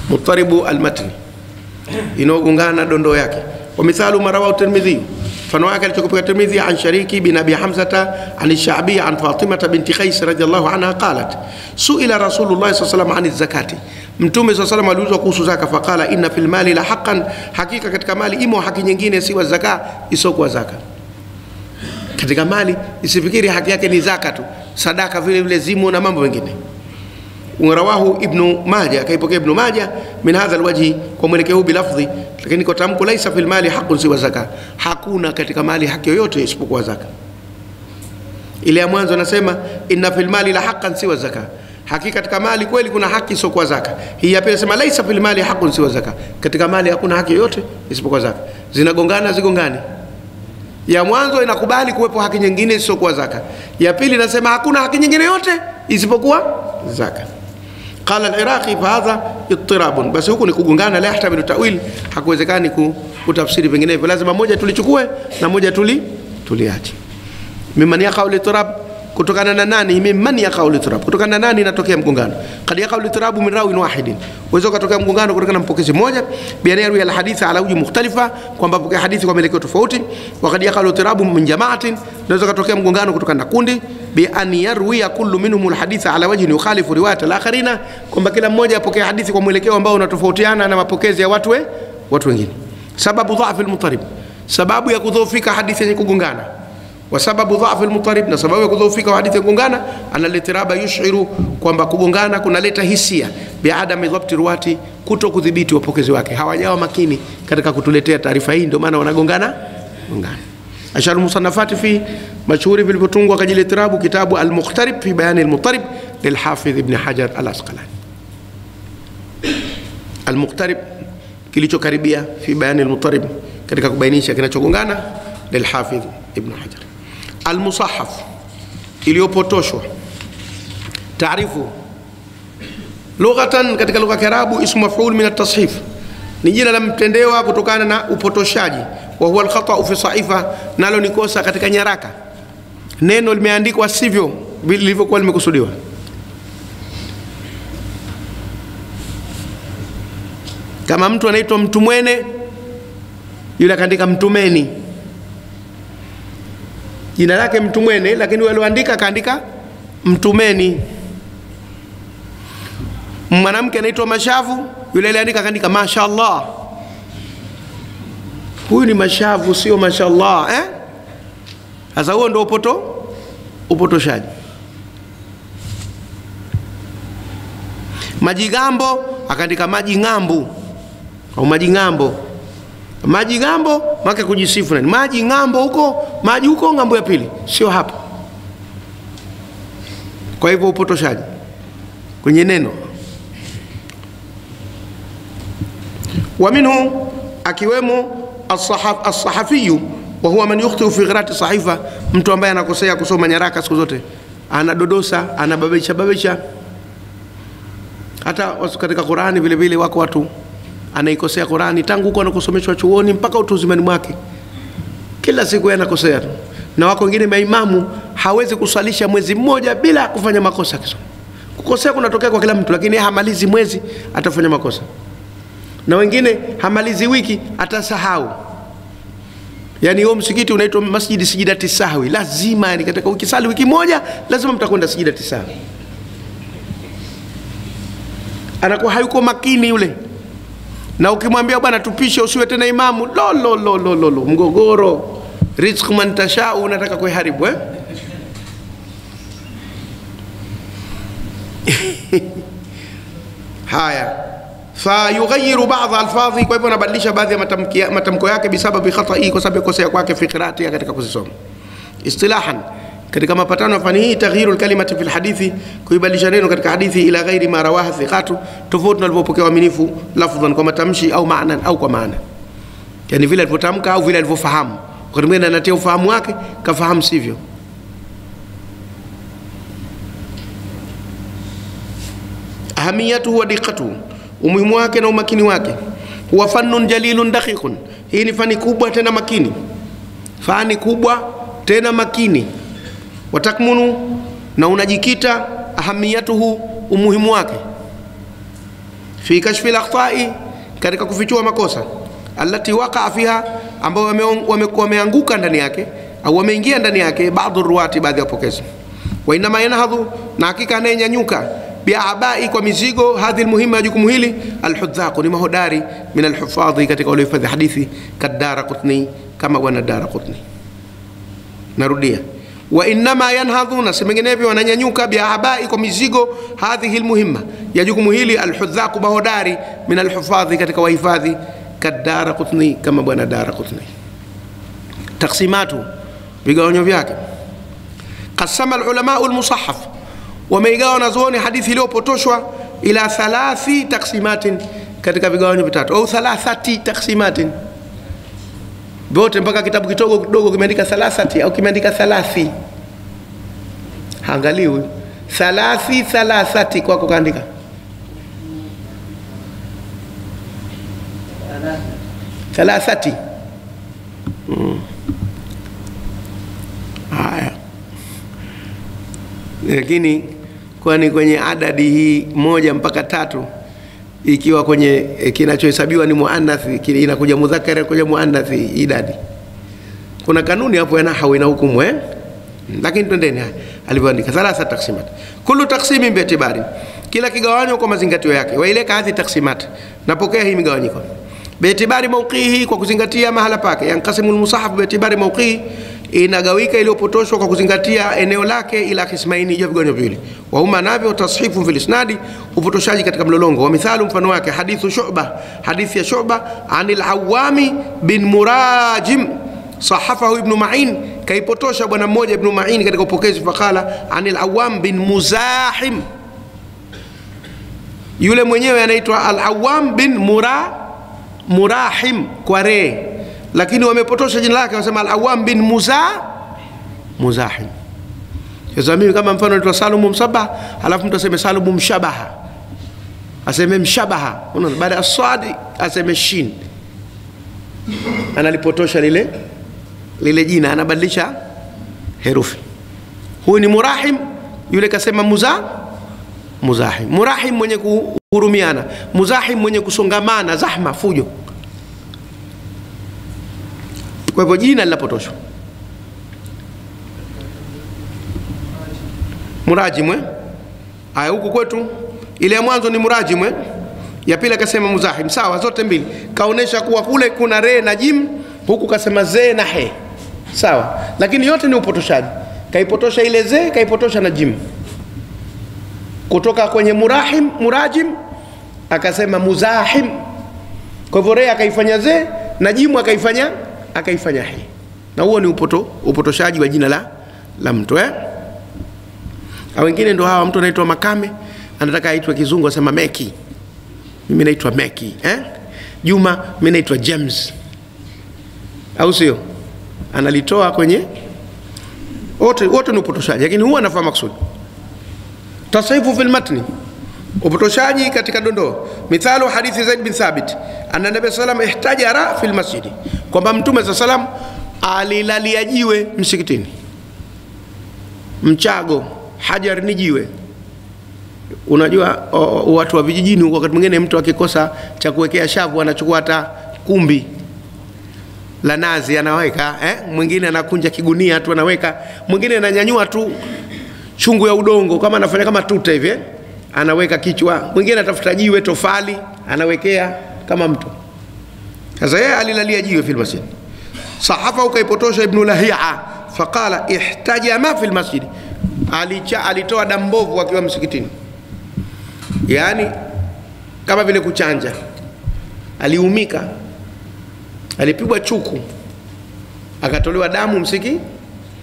mutaribu almatni inayogongana na dondoo yake wa mithalu marawa tirmidhi mfano wake alichokipokea tirmidhi an shariki bin abi hamzata an shabi an fatimata binti qais radhiyallahu anha qalat suila rasulullah sallallahu alayhi wasallam an zakati. Mtume saa salam aliulizwa kuhusu zaka faqala inna fil mali la haqqan. Hakika katika mali imo haki nyingine siwa zaka isokuwa zaka. Katika mali isifikiri haki yake ni zaka tu sadaka vile vile zimo na mambo mengine rawahu ibnu maja akaipokea ibnu maja min hadha alwajhi kwa mwelekeo huu bilafdhi. Lakini kwa tamko laisa fil mali haqun siwa zaka. Hakuna katika mali haki yoyote isipokuwa zaka. Ile ya mwanzo anasema inna fil mali la haqqan siwa zaka. Hakika katika mali kweli kuna haki isiyokuwa zaka. Hii ya pili laisa fil mali haqun siwa zaka. Katika mali hakuna haki yoyote isipokuwa zaka. Zinagongana zigongane ya mwanzo inakubali kuwepo haki nyingine isiyokuwa zaka. Ya pili inasema hakuna haki nyingine yote isipokuwa zaka qala al-iraqi fa hadha ittirabun. Basi huku ni kugongana la yahtamilu tawil. Hakuwezekani ku- kutafsiri vinginevyo. Lazima moja tulichukue na moja tuli tuliache. Mimman yaqau litirab kutokana na nani? Mimman yaqau litirab kutokana na nani inatokea mgongano? Kad yaqau litirabu min rawin wahidin. Uweza ukatokea mgongano kutokana na mpokezi mmoja biani ya hadithi ala uji mukhtalifa kwamba pokea hadithi kwa mielekeo tofauti. Wa kad yaqau litirabu min jamaatin unaweza ukatokea mgongano kutokana na kundi bi an yarwiya kullu minhum alhaditha ala wajhin yukhalifu riwayat alakharina kwamba kila mmoja apokea hadithi kwa mwelekeo ambao unatofautiana na mapokezi ya watu watu wengine. Sababu dhafi almutarib. Sababu ya kudhoofika hadithi yenye kugongana wa sababu dhaafu almutarib, na sababu ya kudhoofika hadithi ya kugongana, analitiraba yushiru, kwamba kugongana kunaleta hisia biadami dhabti ruwati, kuto kudhibiti wapokezi wake, hawajawa makini katika kutuletea taarifa hii, ndio maana wanagongana gongana. Ashar musannafati fi mashuhuri vilivyotungwa kajili tirabu kitabu Almuqtarib fi bayani almutarib lilhafidh Ibn Hajar Alasqalani. Almuqtarib kilichokaribia fi bayani almutarib, katika kubainisha kinachogongana lilhafidh Ibn Hajar almusahaf iliyopotoshwa. Taarifu. Lughatan katika lugha ya kiarabu ismu maful min atashif ni jina la mtendewa kutokana na upotoshaji. Wa huwa alkhatau fi saifa nalo ni kosa katika nyaraka. Neno limeandikwa sivyo lilivyokuwa limekusudiwa. Kama mtu anaitwa mtumwene yule akaandika mtumeni jina lake mtumwene lakini walioandika kaandika mtumeni. Mwanamke anaitwa mashavu yule aliandika kaandika mashallah. Huyu ni mashavu sio mashallah eh? sasa huo ndo upoto upotoshaji. Maji Gambo akaandika maji ng'ambu au maji ng'ambo maji ng'ambo make kujisifu nani? Maji ng'ambo huko maji huko ng'ambo ya pili? Sio hapa kwa hivyo upotoshaji. Kwenye neno. Wa minhu akiwemo as-sahaf- wa huwa man yukhtiu fi qira'ati sahifa mtu ambaye anakosea kusoma nyaraka siku zote anadodosa anababisha babisha. hata katika Qurani vile vile wako watu anaikosea Qurani tangu huko anakusomeshwa chuoni mpaka utu uzimani mwake, kila siku yanakosea anakosea tu, na wako wengine maimamu hawezi kuswalisha mwezi mmoja bila kufanya makosa akisoma. Kukosea kunatokea kwa kila mtu, lakini hamalizi mwezi atafanya makosa, na wengine hamalizi wiki atasahau. Yani huo msikiti unaitwa masjidi sijidati sahwi, lazima yani katika ukisali wiki moja lazima mtakwenda sijidati sahwi. Anakuwa hayuko makini yule na ukimwambia bwana tupishe usiwe tena imamu. Lo lo lo lo lo, lo. mgogoro. Rizqu man tashau unataka kuiharibu eh? haya. Fayughayiru ba'dha alfadhi kwa hivyo anabadilisha baadhi ya matamko yake bisababi khatai kwa sababu ya kosea kwake fi katika kuzisoma. Istilahan katika mapatano ya fani hii taghyiru alkalimati fil hadithi, kuibadilisha neno katika hadithi ila ghairi ma rawaha thiqatu tofauti na alivyopokea waaminifu lafdhan kwa matamshi au maanan au kwa maana. Yani vile alivyotamka au vile alivyofahamu. Wakati mwingine anatia ufahamu wake kafahamu sivyo. Ahamiyatuhu wa diqatuhu umuhimu wake na umakini wake. Huwa fannun jalilun dakhiqun, hii ni fani kubwa tena makini. Fani kubwa tena makini watakmunu na unajikita ahamiyatuhu umuhimu wake. Fi kashfi lakhtai katika kufichua makosa. Allati waqaa fiha wame- wameanguka ndani yake au wameingia ndani yake baadhi ruwati baadhi ya wapokezi wa inama yanhadhu na hakika anayenyanyuka biabai kwa mizigo hadhi muhimu ya jukumu hili alhudhaqu ni mahodari min alhufadhi katika waliohifadhi hadithi kadara qutni kama bwana dara qutni. Narudia wa innama yanhadhuna si menginevyo wananyanyuka biabai kwa mizigo hadhihi lmuhimma ya jukumu hili alhudhaqu mahodari min alhufadhi katika wahifadhi kadara qutni kama bwana dara qutni taksimatu vigawanyo vyake qasama lulamau lmusahaf wameigawa wanazuoni hadithi iliyopotoshwa ila thalathi taksimatin katika vigawanyo vitatu au thalathati taksimatin vyote mpaka kitabu kitogo kidogo kimeandika salasati au kimeandika salasi. Haangalii huyu salasi salasati kwako kaandika. Salasati. Mm. haya. Lakini kwani kwenye adadi hii moja mpaka tatu ikiwa kwenye e, kinachohesabiwa ni muannathi kile inakuja mudhakkar inakuja muannathi idadi. Kuna kanuni hapo ya nahwu ina hukumu eh? Lakini twendeni alivyoandika thalatha taksimat kullu taksimin bi'tibari kila kigawanyo kwa mazingatio yake. Wa waileka hadhi taksimat napokea hii migawanyiko. Bi'tibari mawqihi kwa kuzingatia mahala pake. Yankasimu almusahaf bi'tibari mawqihi inagawika iliyopotoshwa kwa kuzingatia eneo lake ila kismaini juu ya vigawanyo viwili. Wa huma navyo tashifu fil isnadi upotoshaji katika mlolongo. Wa mithalu mfano wake hadithu shu'ba hadithi ya shu'ba anil awami bin murajim sahafahu ibnu main kaipotosha bwana mmoja ibnu main katika upokezi fakala anil awam bin muzahim. Yule mwenyewe anaitwa al awam bin mura murahim kwa re lakini wamepotosha jina lake wanasema al awam bin muza muzahim sasa mimi kama mfano naitwa salumu Msabaha, alafu mtu aseme salumu mshabaha. Aseme mshabaha. Unaona baada ya swadi aseme shin. Analipotosha lile lile jina anabadilisha herufi. Huyu ni murahim yule kasema muza muzahim murahim mwenye kuhurumiana. Muzahim mwenye kusongamana zahma fujo kwa hivyo jina linapotoshwa. Murajimwe aya huku kwetu. Ile ya mwanzo ni murajimwe ya pili akasema muzahim. Sawa zote mbili. Kaonesha kuwa kule kuna re na jim huku kasema ze na he. Sawa. Lakini yote ni upotoshaji. Kaipotosha ile ze kaipotosha na jim. Kutoka kwenye murahim murajim akasema muzahim. Kwa hivyo re akaifanya ze na jimu akaifanya akaifanya hii, na huo ni upoto, upotoshaji wa jina la, la mtu eh? wengine ndo hawa mtu anaitwa makame anataka aitwe kizungu asema meki. Mimi naitwa meki eh? juma mimi naitwa james. Au sio? Analitoa kwenye wote wote ni upotoshaji lakini huwa anafaa maksudi tasaifu fil matni upotoshaji katika dondoo mithalu hadithi zaid bin thabit. Anna nabi salam ihtajara fil masjidi kwamba mtume sa salam alilalia jiwe msikitini. Mchago hajar ni jiwe. Unajua o, watu wa vijijini wakati mwingine mtu akikosa cha kuwekea shavu anachukua hata kumbi la nazi anaweka eh? mwingine anakunja kigunia tu anaweka. Mwingine ananyanyua tu chungu ya udongo kama anafanya kama tuta hivi eh? Anaweka kichwa. Mwingine atafuta jiwe tofali anawekea kama mtu. Sasa yeye alilalia jiwe fil masjid. Sahafa ukaipotosha ibnu lahia faqala ihtajama fil masjid. Alicha alitoa damu mbovu akiwa msikitini. Yani kama vile kuchanja. Aliumika. Alipigwa chuku. Akatolewa damu msiki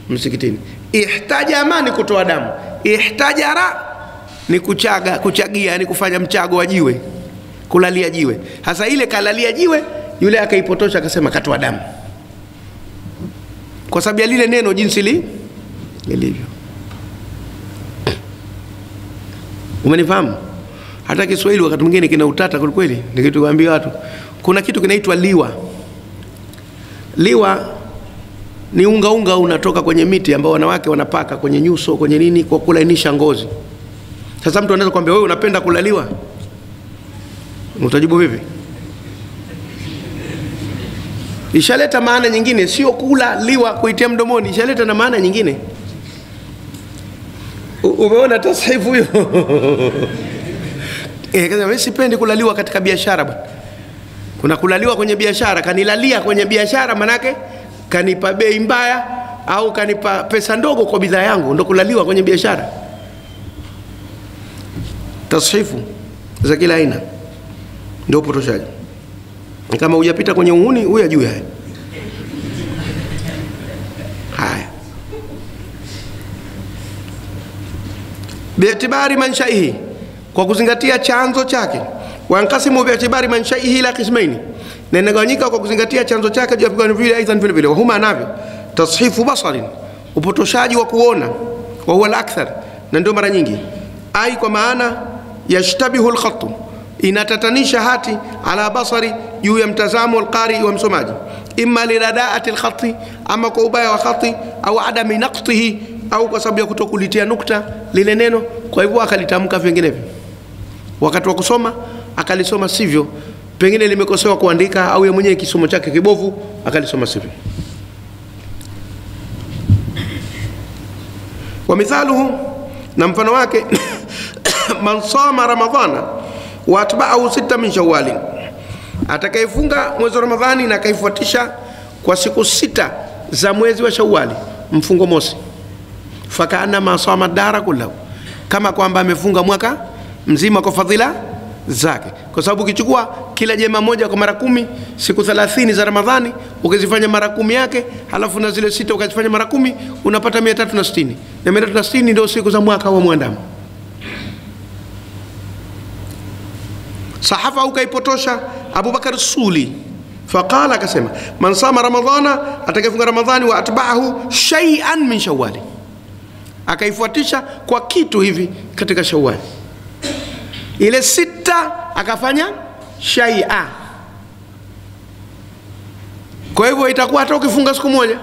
msikitini. Ihtajama ni kutoa damu. Ihtajara ni kuchaga kuchagia ni kufanya mchago wa jiwe kulalia jiwe. Hasa ile kalalia jiwe yule akaipotosha akasema katoa damu. Kwa sababu ya lile neno jinsi li lilivyo. Umenifahamu? Hata kiswahili wakati mwingine kina utata kwelikweli nikituambia watu. Kuna kitu kinaitwa liwa. Liwa ni unga unga unatoka kwenye miti ambao wanawake wanapaka kwenye nyuso kwenye nini kwa kulainisha ngozi sasa mtu anaweza kuambia wewe unapenda kulaliwa utajibu vipi ishaleta maana nyingine, sio kula liwa kuitia mdomoni, ishaleta na maana nyingine. Umeona tasaifu hiyo? Eh, mimi sipendi kulaliwa katika biashara bwana. Kuna kulaliwa kwenye biashara, kanilalia kwenye biashara manake kanipa bei mbaya au kanipa pesa ndogo kwa bidhaa yangu, ndo kulaliwa kwenye biashara. Tashifu za kila aina ndio upotoshaji. Kama hujapita kwenye uhuni, huyu ajui haya. Haya, biitibari manshaihi, kwa kuzingatia chanzo chake. Wankasimu biitibari manshaihi ila kismaini, na inagawanyika kwa kuzingatia chanzo chake juu ya vigawanyo vile. Aidhan vile vile, wahuma navyo tashifu basarin, upotoshaji wa kuona, wa huwa al-akthar, na ndio mara nyingi ai, kwa maana yashtabihu al-khattu. Inatatanisha hati ala basari juu ya mtazamo alqari wa msomaji. Imma liradaati lkhati, ama kwa ubaya wa khati au adami naqtihi au kwa sababu ya kutokulitia nukta lile neno kwa hivyo akalitamka vinginevyo. Wakati wa kusoma akalisoma sivyo. Pengine limekosewa kuandika au ye mwenyewe kisomo chake kibovu akalisoma sivyo. Wa mithaluhu na mfano wake man sama ramadhana wa atba'ahu sita min shawali, atakayefunga mwezi wa Ramadhani na akaifuatisha kwa siku sita za mwezi wa Shawali, mfungo mosi, fakaanama sama dara kullahu, kama kwamba amefunga mwaka mzima kwa fadhila zake, kwa sababu ukichukua kila jema moja kwa mara kumi, siku 30 za Ramadhani ukizifanya mara kumi yake, halafu na zile sita ukazifanya mara kumi, unapata 360 na 360 ndio siku za mwaka wa mwandamo. Sahafa ukaipotosha. Abubakar Suli. Faqala, akasema man sama ramadhana, atakayefunga Ramadhani wa atba'ahu shay'an min shawali, akaifuatisha kwa kitu hivi katika Shawali, ile sita akafanya shaia. Kwa hivyo itakuwa hata ukifunga siku moja.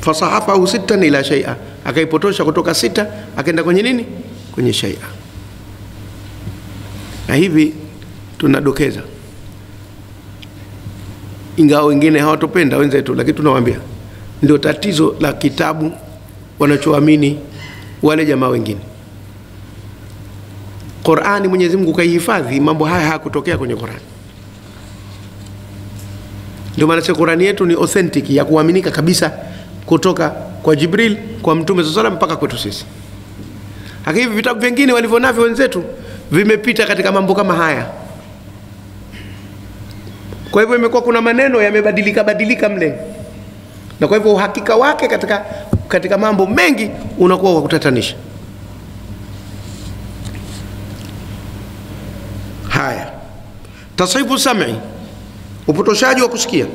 Fasahafahu sittan ila shaia, akaipotosha kutoka sita akaenda kwenye nini? Kwenye sharia. Na hivi tunadokeza, ingawa wengine hawatopenda wenzetu, lakini tunawaambia ndio tatizo la kitabu wanachoamini wale jamaa wengine. Qur'ani, Mwenyezi Mungu kaihifadhi, mambo haya hayakutokea kwenye Qur'ani. Ndio maana Qur'ani yetu ni authentic ya kuaminika kabisa kutoka kwa Jibril kwa Mtume alaihi mpaka kwetu sisi. Lakini hivi vitabu vingine walivyonavyo wenzetu vimepita katika mambo kama haya. Kwa hivyo imekuwa kuna maneno yamebadilika badilika mle, na kwa hivyo uhakika wake katika, katika mambo mengi unakuwa wa kutatanisha. Haya, tashifu sam'i, upotoshaji wa kusikia.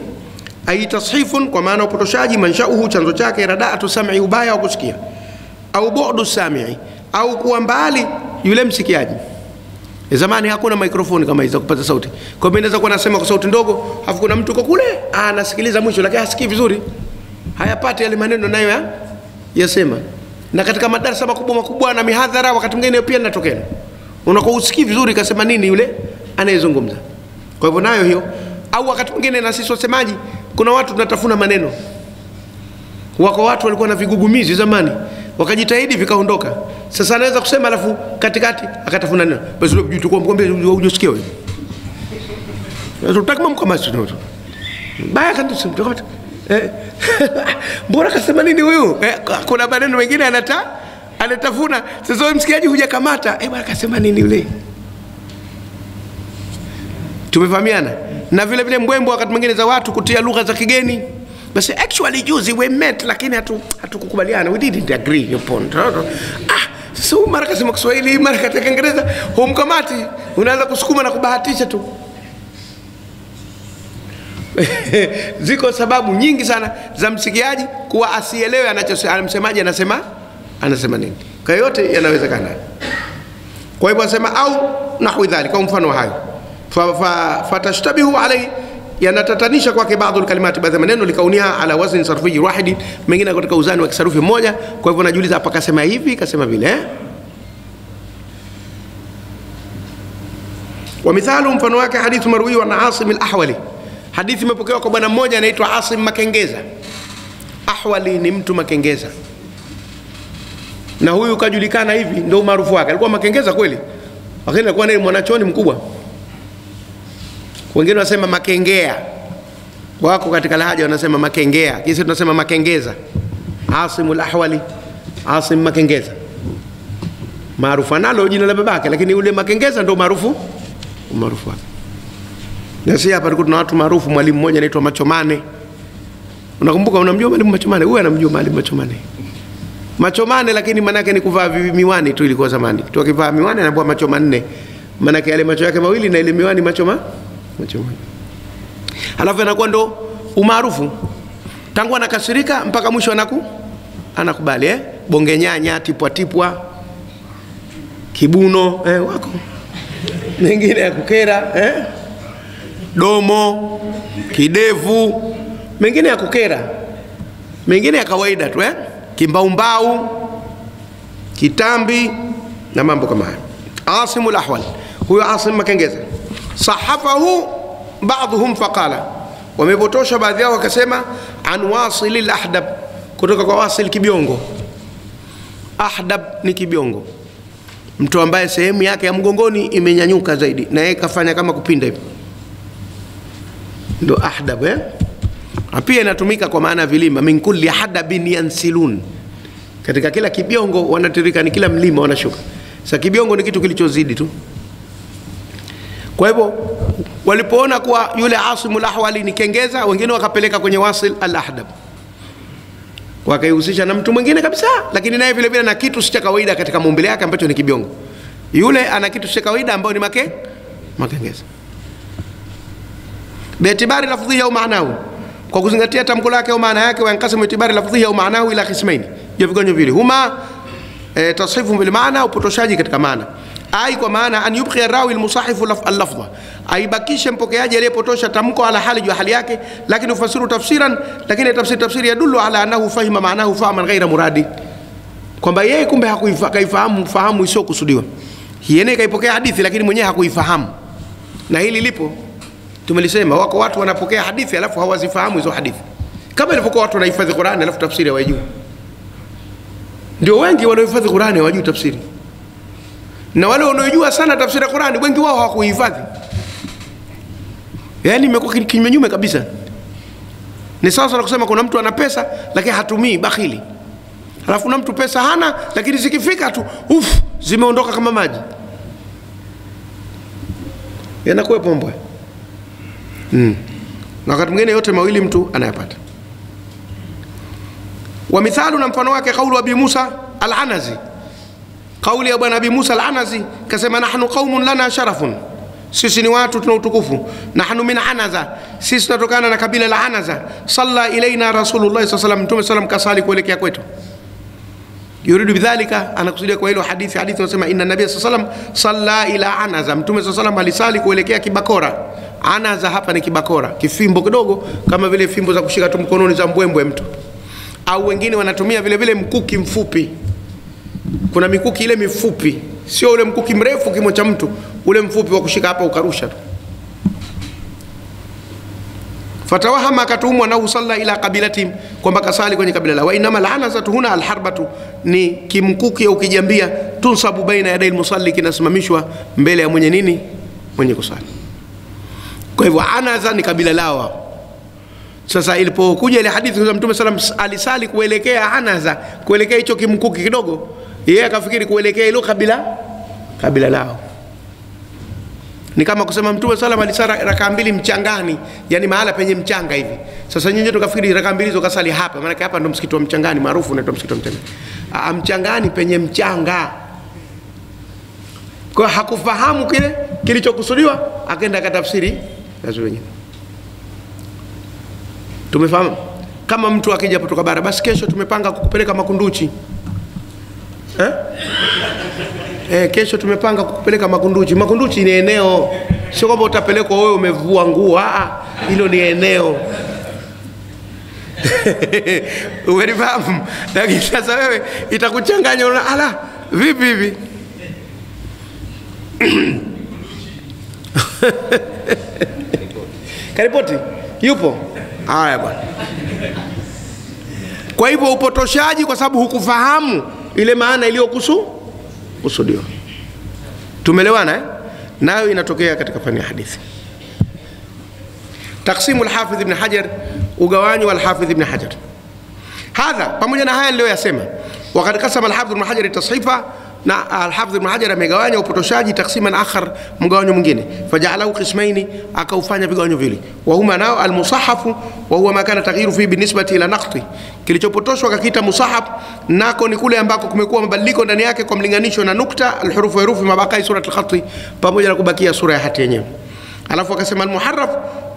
Ai tashifun, kwa maana upotoshaji, manshauhu, chanzo chake, radaatu sam'i, ubaya wa kusikia, au bu'du sami'i, au kuwa mbali yule msikiaji. Zamani hakuna mikrofoni kama hizo kupata sauti, kwa hiyo inaweza kuwa nasema kwa sauti ndogo, afu kuna mtu uko kule anasikiliza mwisho, lakini hasikii vizuri, hayapati yale maneno nayo ya yasema. Na katika madarasa makubwa makubwa na mihadhara, wakati mwingine pia linatokea, unakuwa usikii vizuri kasema nini yule anayezungumza. Kwa hivyo nayo hiyo, au wakati mwingine na sisi wasemaji kuna watu tunatafuna maneno. Wako watu walikuwa na vigugumizi zamani, wakajitahidi vikaondoka. Sasa anaweza kusema alafu katikati akatafuna neno, basi ule mjukuu mkombe hujasikia wewe, tutaki mambo kama hayo baya kabisa. Eh, mbona kasema nini huyu? Eh, kuna maneno mengine anata anatafuna. Sasa wewe msikiaji hujakamata, eh, bwana kasema nini yule? Tumefahamiana na vile vile mbwembwe wakati mwingine za watu kutia lugha za kigeni basi actually juzi we met lakini hatu hatukukubaliana we didn't agree upon ah sasa huyu mara kasema Kiswahili mara katika Kiingereza humkamati unaanza kusukuma na kubahatisha tu. Ziko sababu nyingi sana za msikiaji kuwa asielewe anachosema msemaji anasema anasema nini. Kwa yote yanawezekana. Kwa hivyo anasema au nahwi dhalika, kwa mfano hayo. Fatashtabihu alayhi yanatatanisha kwake baadhi kalimati, baadhi ya maneno likauniha ala wazni sarfi wahidi, mengine katika uzani wa kisarufi mmoja. Kwa hivyo najiuliza hapa, kasema hivi kasema vile eh? wa mithalu mfano wake hadithu marwi wa asim al-ahwali. Hadithi imepokewa kwa bwana mmoja anaitwa asim makengeza. Ahwali ni mtu makengeza. Na huyu kajulikana hivi ndio umaarufu wake. Alikuwa makengeza kweli? Lakini alikuwa ni mwanachoni mkubwa wengine wanasema makengea. Wako katika lahaja wanasema makengea. Kisi tunasema makengeza? Asimul Ahwali, asim makengeza. Maarufu analo jina la babake lakini ule makengeza ndo maarufu umaarufu wake. Na si hapa tulikuwa tuna watu maarufu mwalimu mmoja anaitwa machomane. Unakumbuka unamjua mwalimu machomane? Huyu anamjua mwalimu machomane. Machomane lakini maanake ni kuvaa miwani tu ilikuwa zamani. Tu akivaa miwani anaambiwa macho manne. Maanake yale macho yake mawili na ile miwani macho ma Alafu anakuwa ndo umaarufu. Tangu anakasirika mpaka mwisho anaku anakubali eh? bonge nyanya tipwa tipwa. Kibuno eh, wako. Mengine ya kukera eh? domo kidevu. Mengine ya kukera. Mengine ya kawaida tu eh? kimbaumbau kitambi na mambo kama hayo. Asimu lahwal huyo asim makengeza sahafahu baadhuhum faqala. Wamepotosha baadhi yao wakasema an wasili lahdab kutoka kwa wasil kibiongo. Ahdab ni kibiongo. Mtu ambaye sehemu yake ya mgongoni imenyanyuka zaidi na yeye kafanya kama kupinda hivi. Ndo ahdab eh? Pia inatumika kwa maana vilima min kulli hadabin yansilun. Katika kila kibiongo wanatirika ni kila mlima wanashuka. Sa kibiongo ni kitu kilichozidi tu kwa hivyo walipoona kuwa yule asimul ahwali ni kengeza wengine wakapeleka kwenye wasil al ahdab wakaihusisha na mtu mwingine kabisa lakini naye vile vile na kitu si cha kawaida katika maumbile yake ambacho ni kibiongo. Yule ana kitu si cha kawaida ambayo ni make makengeza. Biitibari lafdhihi au maanahu kwa kuzingatia tamko lake au maana yake wayankasimu itibari lafdhihi au maanahu ila kismaini ya vigonyo vile huma e, tasifu bil maana upotoshaji katika maana ai kwa maana an yubqi rawi almusahifu lafdha allafdha. Aibakishe mpokeaji aliyepotosha tamko ala hali juu hali yake lakini ufasiru tafsiran lakini tafsiri tafsiri yadullu ala annahu fahima maanahu fahman ghaira muradi. Kwamba yeye kumbe hakaifahamu fahamu isiyokusudiwa. Yeye kaipokea hadithi lakini mwenyewe hakuifahamu. Na hili lipo. Tumelisema wako watu wanapokea hadithi alafu hawazifahamu hizo hadithi. Kama ilivyokuwa watu wanahifadhi Qur'ani alafu tafsiri hawajui. Ndio wengi wanaohifadhi Qur'ani hawajui tafsiri na wale wanaojua sana tafsiri ya Qur'ani wengi wao hawakuhifadhi. Yaani imekuwa kinyume kabisa. Ni sawa sana kusema kuna mtu ana pesa lakini hatumii bakhili. Alafu na mtu pesa hana lakini zikifika tu uf zimeondoka kama maji. Yanakuwa pombwe mm. na wakati mwingine yote mawili mtu anayapata. Wa mithalu na mfano wake kaulu abi musa al-anazi kauli ya bwana abi musa al-anazi kasema nahnu qaumun lana sharafun. Sisi ni watu tuna utukufu. Nahnu min anaza. Sisi tunatokana na kabila la anaza. Salla ilaina rasulullah saa salam mtume salam kasali kuelekea kwetu. Yuridu bidhalika anakusudia kwa hilo hadithi. Hadithi anasema inna nabiy saa salam salla ila anaza. Mtume saa salam alisali kuelekea kibakora. Anaza hapa ni kibakora. Kifimbo kidogo kama vile fimbo za kushika tu mkononi za mbwembwe mtu. Au wengine wanatumia vile vile mkuki mfupi kuna mikuki ile mifupi. Sio ule mkuki mrefu kimo cha mtu. Ule mfupi wa kushika hapa ukarusha tu. Fatawahama akatumwa nahu salla ila kabilati, kwamba kasali kwenye kabila lao. Wainama lanazatu huna alharbatu ni kimkuki au kijambia tunsabu baina yadai lmusalli kinasimamishwa mbele ya mwenye nini? Mwenye kusali. Kwa hivyo anaza ni kabila lao sasa ilipokuja ile hadithi za mtume salam alisali kuelekea anaza kuelekea hicho kimkuki kidogo yeye akafikiri kuelekea hilo kabila kabila lao. Ni kama kusema mtume salam alisara raka mbili mchangani yani mahala penye mchanga hivi. Sasa nyinyi tukafikiri raka mbili hizo kasali hapa maana hapa ndo msikiti wa mchangani maarufu unaitwa msikiti wa mchangani. Aa, mchangani penye mchanga. Kwa hakufahamu kile kilichokusudiwa akaenda akatafsiri nazo wenyewe. Tumefahamu? Kama mtu akija kutoka bara basi kesho tumepanga kukupeleka makunduchi eh? Eh, kesho tumepanga kupeleka Makunduchi. Makunduchi ni eneo, sio kwamba utapelekwa wewe umevua nguo. Ah, hilo ni eneo umenifahamu? Lakini sasa wewe itakuchanganya, una ala, vipi hivi karipoti yupo haya bwana kwa hivyo upotoshaji kwa sababu hukufahamu ile maana iliyokusu kusudiwa tumeelewana eh? nayo inatokea katika fani ya hadithi. Taksimu lhafidh ibn hajar ugawanyi wa lhafidh ibn hajar. Hadha pamoja na haya niliyoyasema wakad kasama alhafidh ibn hajar tashifa na alhafidh ibn hajar amegawanya upotoshaji taksiman akhar mgawanyo mwingine. Fajaalahu qismaini akaufanya vigawanyo vili wahuma nao almusahafu wahuwa ma kana taghyiru fi binisbati ila naqti. Kilichopotoshwa kakiita musahaf nako ni kule ambako kumekuwa mabadiliko ndani yake kwa mlinganisho na nukta alhurufu herufi mabakai surat alkhati pamoja na kubakia sura ya hati yenyewe alafu akasema almuharraf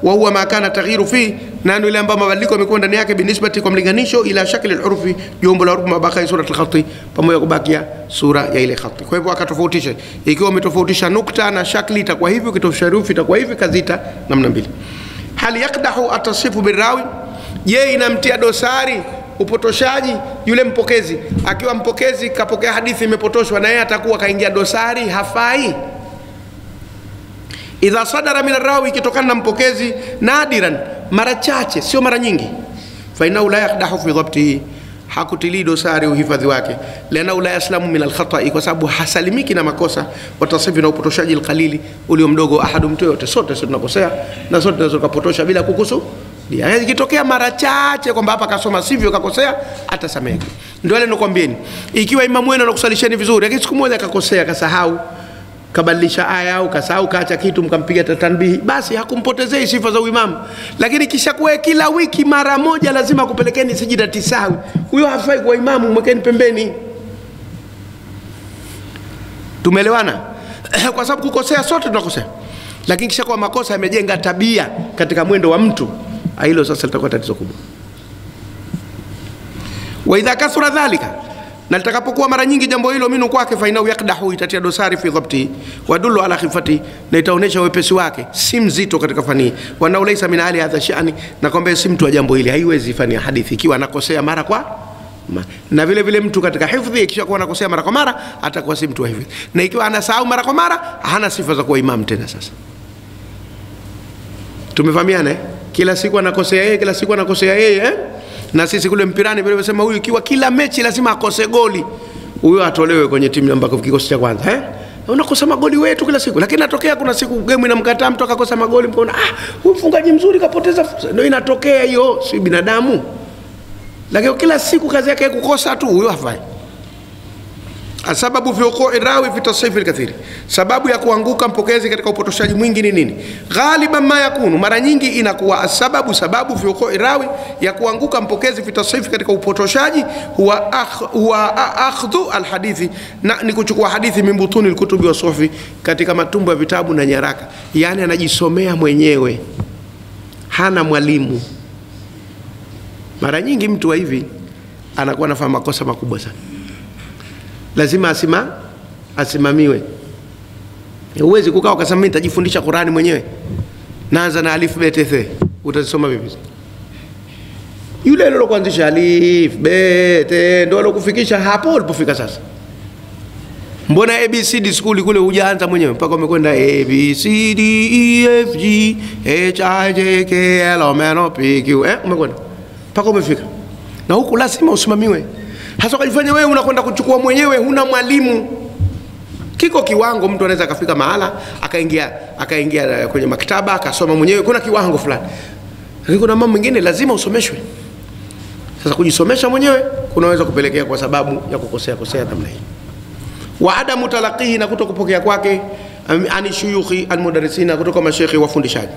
wa huwa ma kana taghyiru fi nani ile ambayo mabadiliko yamekuwa ndani yake binisbati kwa mlinganisho ila shakli alhurufi jumbo la hurufi mabaka sura alkhati pamoja kubakia sura ya ile khati kwa hivyo akatofautisha ikiwa umetofautisha nukta na shakli itakuwa hivi ukitofautisha herufi itakuwa hivi kazita namna mbili. Hal yakdahu atasifu birawi je inamtia dosari upotoshaji yule mpokezi? Akiwa mpokezi kapokea hadithi imepotoshwa na yeye atakuwa kaingia dosari hafai idha sadara min arrawi ikitokana na mpokezi nadiran mara chache sio mara nyingi. Fainahu la yakdahu fi dhabtihi hakutilii dosari uhifadhi wake. Lianahu la yaslamu min alkhatai kwa sababu hasalimiki na makosa watasifi na upotoshaji alqalili ulio mdogo ahadu mtu yote sote sote tunakosea na sote tunaweza tukapotosha bila kukusu dia ikitokea mara chache kwamba hapa kasoma sivyo kakosea atasameki ndio wale nakwambieni ikiwa imamu wenu anakusalisheni vizuri lakini siku moja akakosea kasahau kabadilisha aya au kasahau kaacha kitu mkampiga tanbihi, basi hakumpotezei sifa za uimamu. Lakini kisha kuwe kila wiki mara moja lazima kupelekeni sijida tisawi, huyo hafai kuwa imamu, mwekeni pembeni. Tumeelewana? kwa sababu kukosea sote tunakosea, lakini kisha kwa makosa yamejenga tabia katika mwendo wa mtu, hilo sasa litakuwa tatizo kubwa. Waidha kasura dhalika na litakapokuwa mara nyingi jambo hilo minu kwake fainahu yakdahu itatia dosari fi dhabti wadullu ala khifati na itaonesha wepesi wake si mzito katika fani wanao laisa min ali hadha shani na kwamba si mtu wa jambo hili haiwezi fani hadithi ikiwa anakosea mara kwa na vile vile mtu katika hifdhi ikisha kuwa anakosea mara kwa mara atakuwa si mtu wa hifdhi na ikiwa anasahau mara kwa mara hana sifa za kuwa imam tena sasa tumefahamiana eh? kila siku anakosea yeye kila siku anakosea yeye eh? Na sisi kule mpirani vile sema huyu ikiwa kila mechi lazima akose goli huyo atolewe kwenye timu namba kikosi cha kwanza eh? Unakosa magoli wetu kila siku. Lakini natokea kuna siku game inamkataa mtu akakosa magoli mkaona ah huyu mfungaji mzuri kapoteza fursa. Ndio inatokea hiyo si binadamu. Lakini kila siku kazi yake kukosa tu huyo hafai Sababu fi wuqui rawi fi tasrifi alkathiri, sababu ya kuanguka mpokezi katika upotoshaji mwingi ni nini? Ghaliban ma yakunu, mara nyingi inakuwa sababu sababu fi wuqui rawi ya kuanguka mpokezi fi tasrifi katika upotoshaji huwa akh, huwa akhdhu alhadithi, na ni kuchukua hadithi mimbutuni alkutubi wa sufi, katika matumbo ya vitabu na nyaraka, yani anajisomea mwenyewe, hana mwalimu. Mara nyingi mtu wa hivi anakuwa anafanya makosa makubwa sana lazima asima asimamiwe. uwezi kukaa ukasema mimi nitajifundisha Qurani mwenyewe, naanza na alif bet the, utazisoma vipi? Yule yule kuanzisha alif bet ndo alokufikisha hapo ulipofika sasa. Mbona ABCD skuli kule hujaanza mwenyewe mpaka umekwenda ABCD EFG HIJK L M eh, umekwenda mpaka umefika, na huku lazima usimamiwe hasa ukajifanya wewe unakwenda kuchukua mwenyewe, huna mwalimu. Kiko kiwango mtu anaweza akafika mahala akaingia akaingia kwenye maktaba akasoma mwenyewe, kuna kiwango fulani, lakini kuna mambo mengine lazima usomeshwe. Sasa kujisomesha mwenyewe kunaweza kupelekea kwa sababu ya kukosea kosea namna hii, wa adamu talaqihi, na kuto kupokea kwake ani shuyukhi almudarrisina, kutoka mashekhi wafundishaji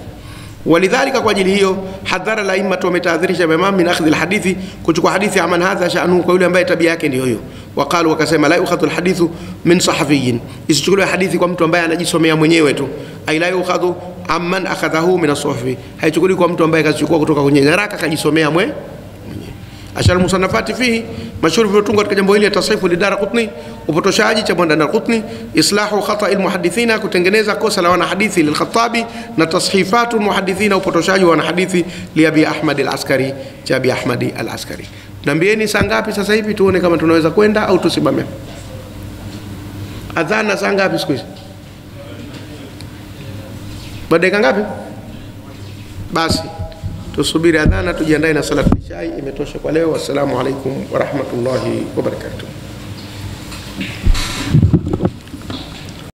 walidhalika kwa ajili hiyo hadhara la imma wametahadharisha imam min akhdhi alhadithi kuchukua hadithi aman hadha sha'nuhu kwa yule ambaye tabia yake ndio hiyo. Waqalu wakasema la yukhadhu alhadithu min sahafiyin isichukuliwe hadithi kwa mtu ambaye anajisomea mwenyewe tu. Ai la yukhadhu amman akhadhahu min as-suhfi haichukuliwi kwa mtu ambaye kazichukua kutoka kwenye nyaraka kajisomea mwe ashar musannafati fihi mashuhuri viliotungwa katika jambo hili tasaifu lidara qutni upotoshaji cha bwana Darqutni islahu khata almuhadithina kutengeneza kosa la wanahadithi lilkhatabi na tashifatu almuhadithina upotoshaji wa wanahadithi li abi ahmad alaskari cha abi ahmad alaskari nambieni saa ngapi sasa hivi tuone kama tunaweza kwenda au tusimame adhana saa ngapi siku hizi dakika ngapi? Basi tusubiri adhana, tujiandae na salatu lishai. Imetosha kwa leo. Wassalamu alaikum warahmatullahi wabarakatuh.